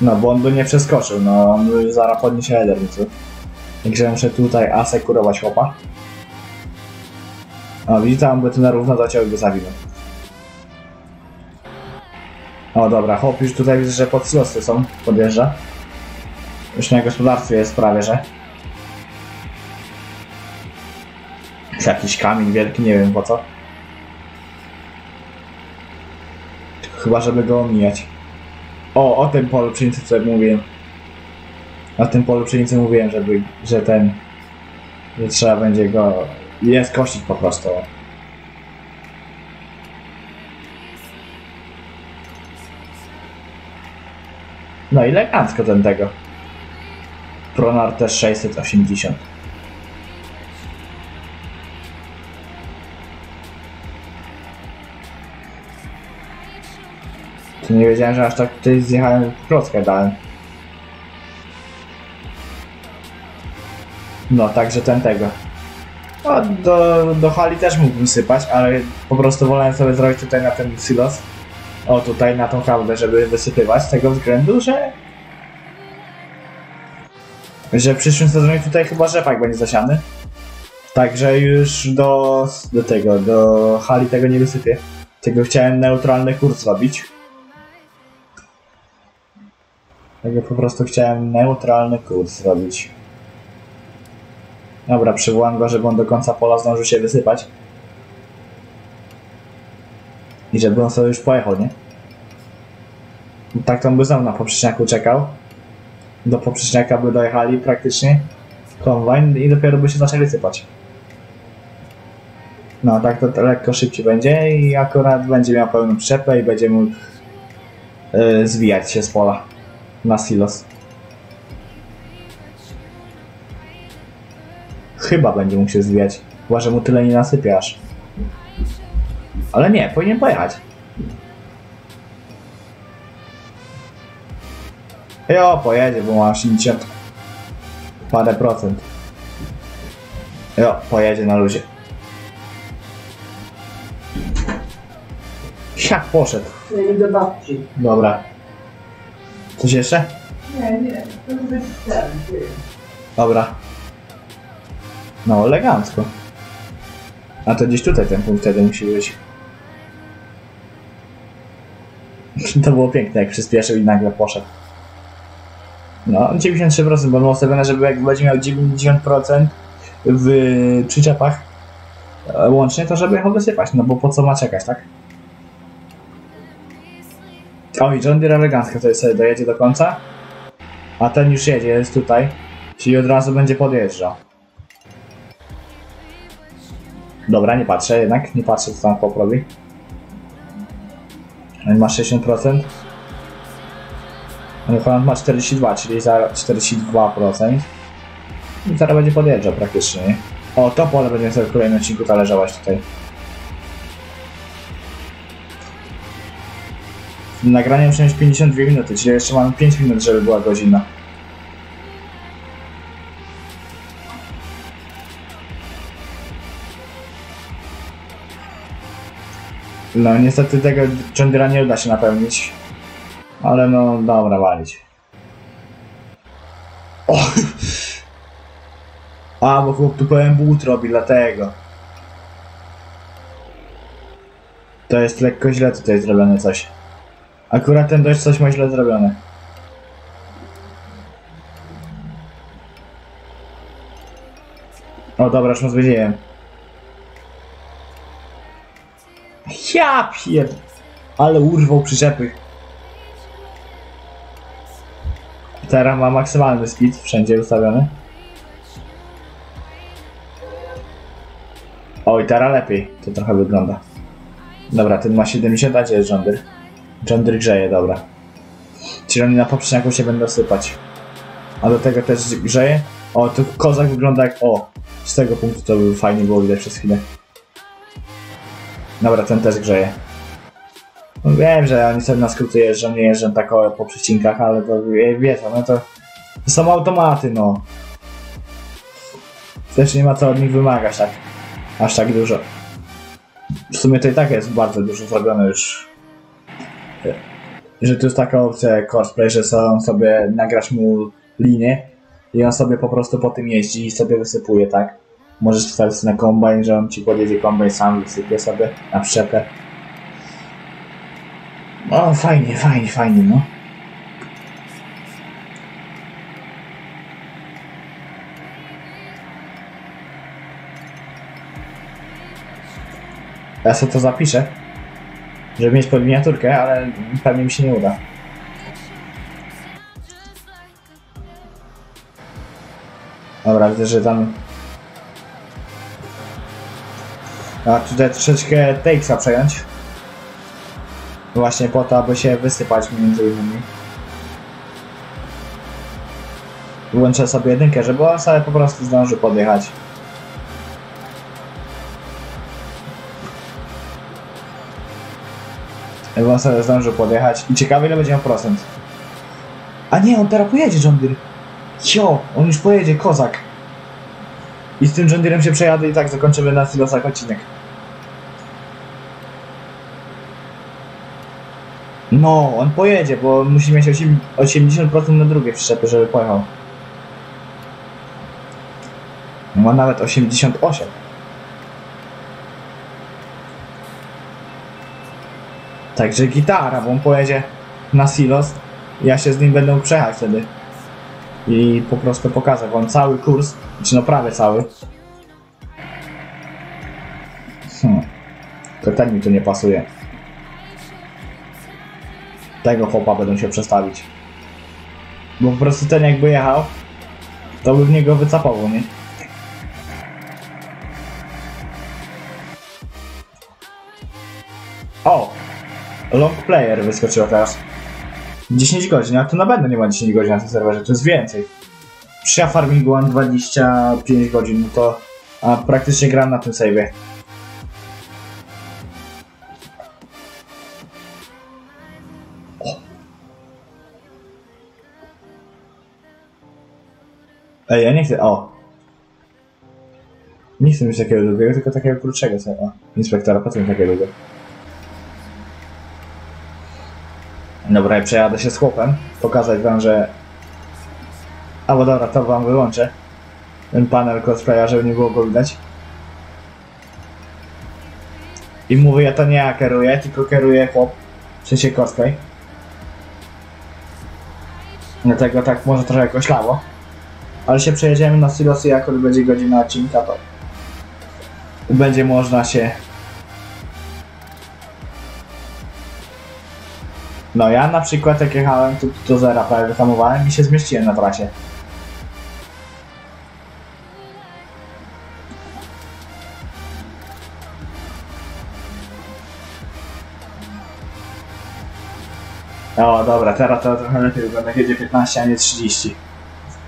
No, bo on by nie przeskoczył, no on by zaraz podniesie header, więc Także muszę tutaj asekurować chłopa. O, widzicie, on by tu na równo i by zawinął. O, dobra, chłop już tutaj widzę, że pod silosy są, podjeżdża. Już na gospodarstwie jest prawie, że. Czy jakiś kamień wielki, nie wiem po co. Chyba, żeby go omijać. O, o tym polu pszenicy co mówiłem. O tym polu pszenicy mówiłem, żeby, że ten, że trzeba będzie go, jest kościć po prostu. No i elegancko ten tego. Pronar też 680. To nie wiedziałem, że aż tak tutaj zjechałem klockę dałem. No, także ten tego. No, do, do hali też mógłbym sypać, ale po prostu wolałem sobie zrobić tutaj na ten silos. O, tutaj na tą hałdę, żeby wysypywać, z tego względu, że... Że w przyszłym sezonie tutaj chyba rzepak będzie zasiany. Także już do, do tego, do hali tego nie wysypię. Tego chciałem neutralny kurs zrobić. Tego po prostu chciałem neutralny kurs zrobić. Dobra, przywołam go, żeby on do końca pola zdążył się wysypać. I żeby on sobie już pojechał, nie? Tak to on by znowu na poprzeczniaku czekał. Do poprzeczniaka by dojechali praktycznie. Kombajn i dopiero by się zaczęli sypać. No, tak to, to lekko szybciej będzie i akurat będzie miał pełną przyczepę i będzie mógł yy, zwijać się z pola na silos. Chyba będzie mógł się zwijać. Chyba, że mu tyle nie nasypiasz. Ale nie, powinien pojechać. Jo, pojedzie, bo mam 70 parę procent. Jo, pojedzie na luzie. Jak poszedł.
Nie, do babci.
Dobra. Coś jeszcze?
Nie, nie, to będzie.
Dobra. No, elegancko. A to gdzieś tutaj ten punkt wtedy musi być. To było piękne, jak przyspieszył i nagle poszedł. No, 93%, bo on ma ustawione, żeby jak będzie miał 90% w przyczepach e, łącznie, to żeby jechał wysypać, no bo po co ma czekać, tak? O, i John Deere elegancko tutaj sobie dojedzie do końca. A ten już jedzie, jest tutaj. Czyli od razu będzie podjeżdżał. Dobra, nie patrzę jednak, nie patrzę co tam poprawi. On ma 60%. Holland ma 42, czyli za 42%. I zaraz będzie podjeżdżał praktycznie, nie? O, to pole będziemy sobie w kolejnym odcinku talerzować tutaj. Nagranie muszę mieć 52 minuty, czyli jeszcze mamy 5 minut, żeby była godzina. No niestety tego Chandra nie uda się napełnić. Ale no dobra, walić. O! A, bo chłop tu pełen but robi, dlatego. To jest lekko źle tutaj zrobione coś. Akurat ten dość coś ma źle zrobione. O dobra, już mu zwiedziłem. Ja pier... Ale urwał przyczepy. Teraz ma maksymalny speed, wszędzie ustawiony. Oj, teraz lepiej to trochę wygląda. Dobra, ten ma 70, a gdzie jest Deere grzeje, dobra. Czyli oni na poprzeczniaku się będą sypać. A do tego też grzeje? O, tu kozak wygląda jak... O, z tego punktu to by fajnie było widać przez chwilę. Dobra, ten też grzeje. No wiem, że oni sobie na skróty jeżdżą, nie jeżdżą tak o, po przecinkach, ale to wie- wiecie, no to, to są automaty, no. Też nie ma co od nich wymagać tak, aż tak dużo. W sumie to i tak jest bardzo dużo zrobione już. Że tu jest taka opcja cosplay, że sam sobie nagrasz mu linię i on sobie po prostu po tym jeździ i sobie wysypuje, tak? Możesz wstawić na kombajn, że on ci podjedzie kombajn sam wysypie sobie na przyczepę. O, fajnie, fajnie, fajnie, no. Ja sobie to zapiszę, żeby mieć pod miniaturkę, ale pewnie mi się nie uda. Dobra, widzę, że tam... A tutaj troszeczkę takesa przejąć. Właśnie po to, aby się wysypać między innymi. Włączę sobie jedynkę, żeby on sobie po prostu zdążył podjechać. Żeby on sobie zdążył podjechać. I ciekawe ile będzie miał procent. A nie, on teraz pojedzie John Deere. Jo, on już pojedzie, kozak. I z tym John Deerem się przejadę i tak zakończymy na silosach odcinek. No, on pojedzie, bo musi mieć osiem- 80% na drugie przyczepy, żeby pojechał. Ma nawet 88. Także gitara, bo on pojedzie na silos. Ja się z nim będę przejechać wtedy. I po prostu pokażę wam cały kurs, czy no prawie cały. Hmm. To ten mi tu nie pasuje. Tego chłopa będą się przestawić. Bo po prostu ten jakby jechał, to by w niego wycapował, nie? O! Long player wyskoczyło teraz. 10 godzin, ale to na pewno nie ma 10 godzin na tym serwerze, to jest więcej. Przy ja farmingu mam 25 godzin, no to a praktycznie gram na tym save'ie. Ej, ja nie chcę. O! Nie chcę mieć takiego długiego, tylko takiego krótszego sobie. O, inspektora, po co mi takiego długiego? Dobra, ja przejadę się z chłopem, pokazać wam, że... A bo dobra, to wam wyłączę. Ten panel cosplaya, żeby nie było go widać. I mówię, ja to nie ja kieruję, tylko kieruje chłop. W sensie cosplay. Dlatego tak może trochę koślawo. Ale się przejedziemy na silosy, jak będzie godzina odcinka, to będzie można się... No ja na przykład jak jechałem tu do zera prawie wyhamowałem i się zmieściłem na trasie. O dobra, teraz to trochę lepiej wygląda, jedzie 15, a nie 30.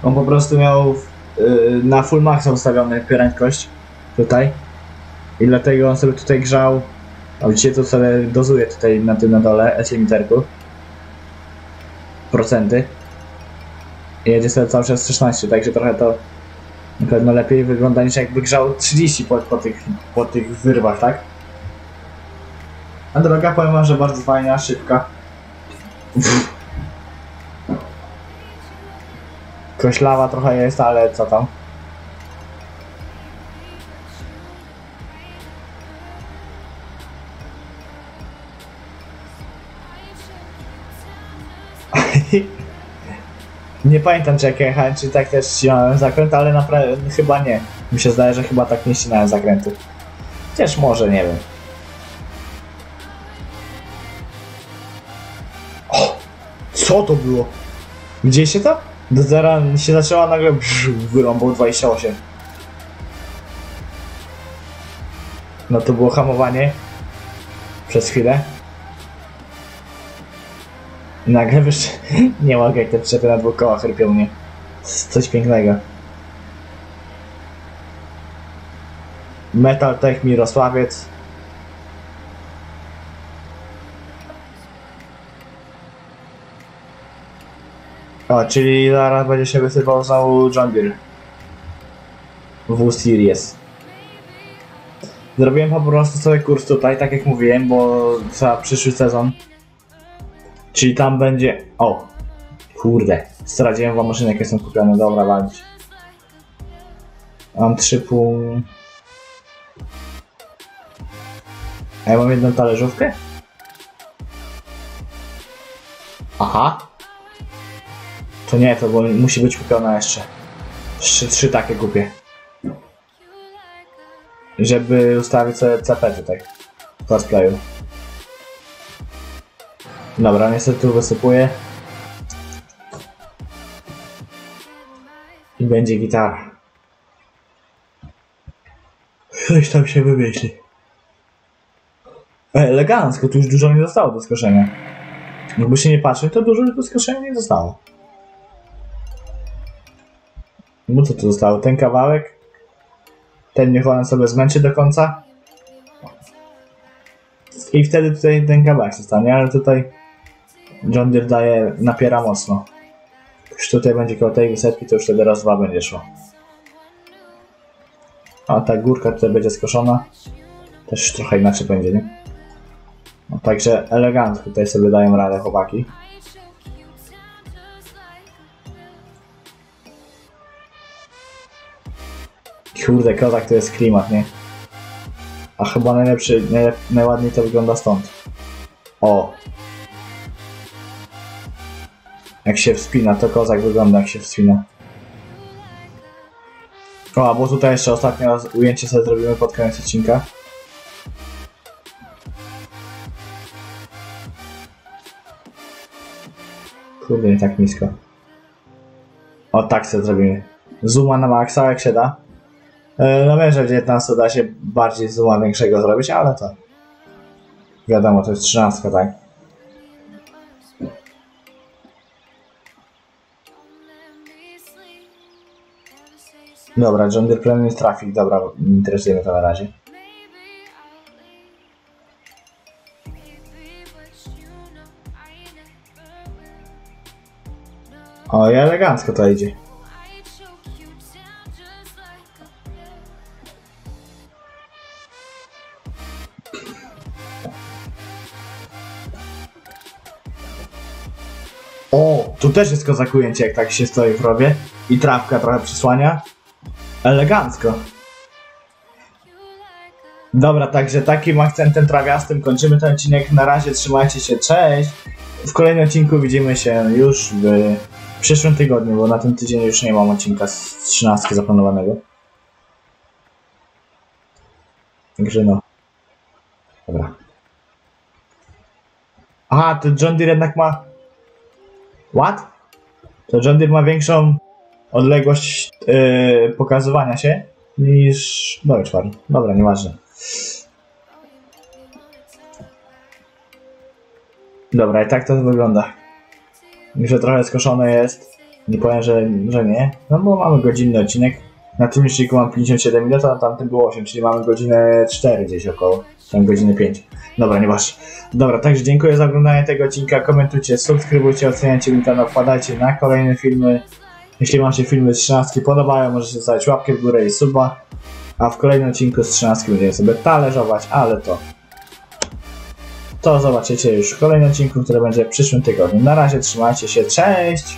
On po prostu miał yy, na full max ustawiony prędkość tutaj i dlatego on sobie tutaj grzał a widzicie to sobie dozuje tutaj na tym na dole S-limiterku procenty i jedzie sobie cały czas 16, także trochę to na pewno lepiej wygląda niż jakby grzał 30 po, po, tych, po tych wyrwach, tak? A droga powiem wam, że bardzo fajna, szybka. Koślawa trochę jest, ale co tam? Nie pamiętam czy jak jechałem, czy tak też ścinałem zakręt, ale naprawdę chyba nie. Mi się zdaje, że chyba tak nie ścinałem zakrętu. Chociaż może, nie wiem. O! Co to było? Widzieliście to? Do zera się zaczęła nagle brz, wyrąbał 28. No to było hamowanie. Przez chwilę. Nagle wysz... Nie mogę, jak te przyczepy na dwóch kołach rypią mnie. Coś pięknego. Metal Tech Mirosławiec. O, czyli zaraz będzie się wysypał znowu John Deere. W-Series. Zrobiłem po prostu sobie kurs tutaj, tak jak mówiłem, bo za przyszły sezon Czyli tam będzie... O! Kurde. Straciłem wam maszynę, jakie są kupione. Dobra, walić. Mam trzy pół... A ja mam jedną talerzówkę? Aha. To nie, to bo musi być kupiona jeszcze. Trzy, trzy takie kupię. Żeby ustawić sobie CP tutaj. W cosplayu. Dobra, niestety tu wysypuję. I będzie gitara. Coś tam się wymyśli. E, elegancko, tu już dużo nie zostało do skoszenia. Jakby się nie patrzeć, to dużo do skoszenia nie zostało. No co tu zostało? Ten kawałek. Ten niech on sobie zmęczy do końca. I wtedy tutaj ten kawałek zostanie, ale tutaj John Deere daje, napiera mocno. Już tutaj będzie koło tej wysepki, to już wtedy raz dwa będzie szło. A ta górka tutaj będzie skoszona. Też trochę inaczej będzie, nie? No, także elegancko tutaj sobie dają radę chłopaki. Kurde, kozak to jest klimat, nie? A chyba najlepszy, najlep, najładniej to wygląda stąd. O, jak się wspina, to kozak wygląda jak się wspina. O, bo tutaj jeszcze ostatnie ujęcie sobie zrobimy pod koniec odcinka. Kurde, nie tak nisko. O, tak sobie zrobimy. Zooma na maksa, jak się da. E, no wiem, że w 19 da się bardziej zooma większego zrobić, ale to... Wiadomo, to jest 13, tak? Dobra, John Deere Premium Traffic, dobra, interesuje mnie to na razie. O, i elegancko to idzie. Też jest kozak ujęcie, jak tak się stoi w rowie i trawka trochę przysłania. Elegancko. Dobra, także takim akcentem trawiastym kończymy ten odcinek. Na razie trzymajcie się, cześć. W kolejnym odcinku widzimy się już w przyszłym tygodniu, bo na ten tydzień już nie mam odcinka z 13 zaplanowanego. Także no. Dobra. Aha, to John Deere jednak ma... What? To John Deere ma większą odległość yy, pokazywania się niż Deutsche Farm. Dobra, nieważne. Dobra, i tak to wygląda. Że trochę skoszone jest. Nie powiem, że, że nie. No bo mamy godzinny odcinek. Na tym liczniku mam 57 minut, a na tamtym było 8, czyli mamy godzinę 4 gdzieś około. Tam godzinę 5. Dobra, nieważne. Dobra, także dziękuję za oglądanie tego odcinka. Komentujcie, subskrybujcie, oceniajcie mój kanał, wpadajcie na kolejne filmy. Jeśli Wam się filmy z 13 podobają, możecie zostawić łapkę w górę i suba. A w kolejnym odcinku z 13 będziemy sobie talerzować, ale to to zobaczycie już w kolejnym odcinku, który będzie w przyszłym tygodniu. Na razie trzymajcie się, cześć!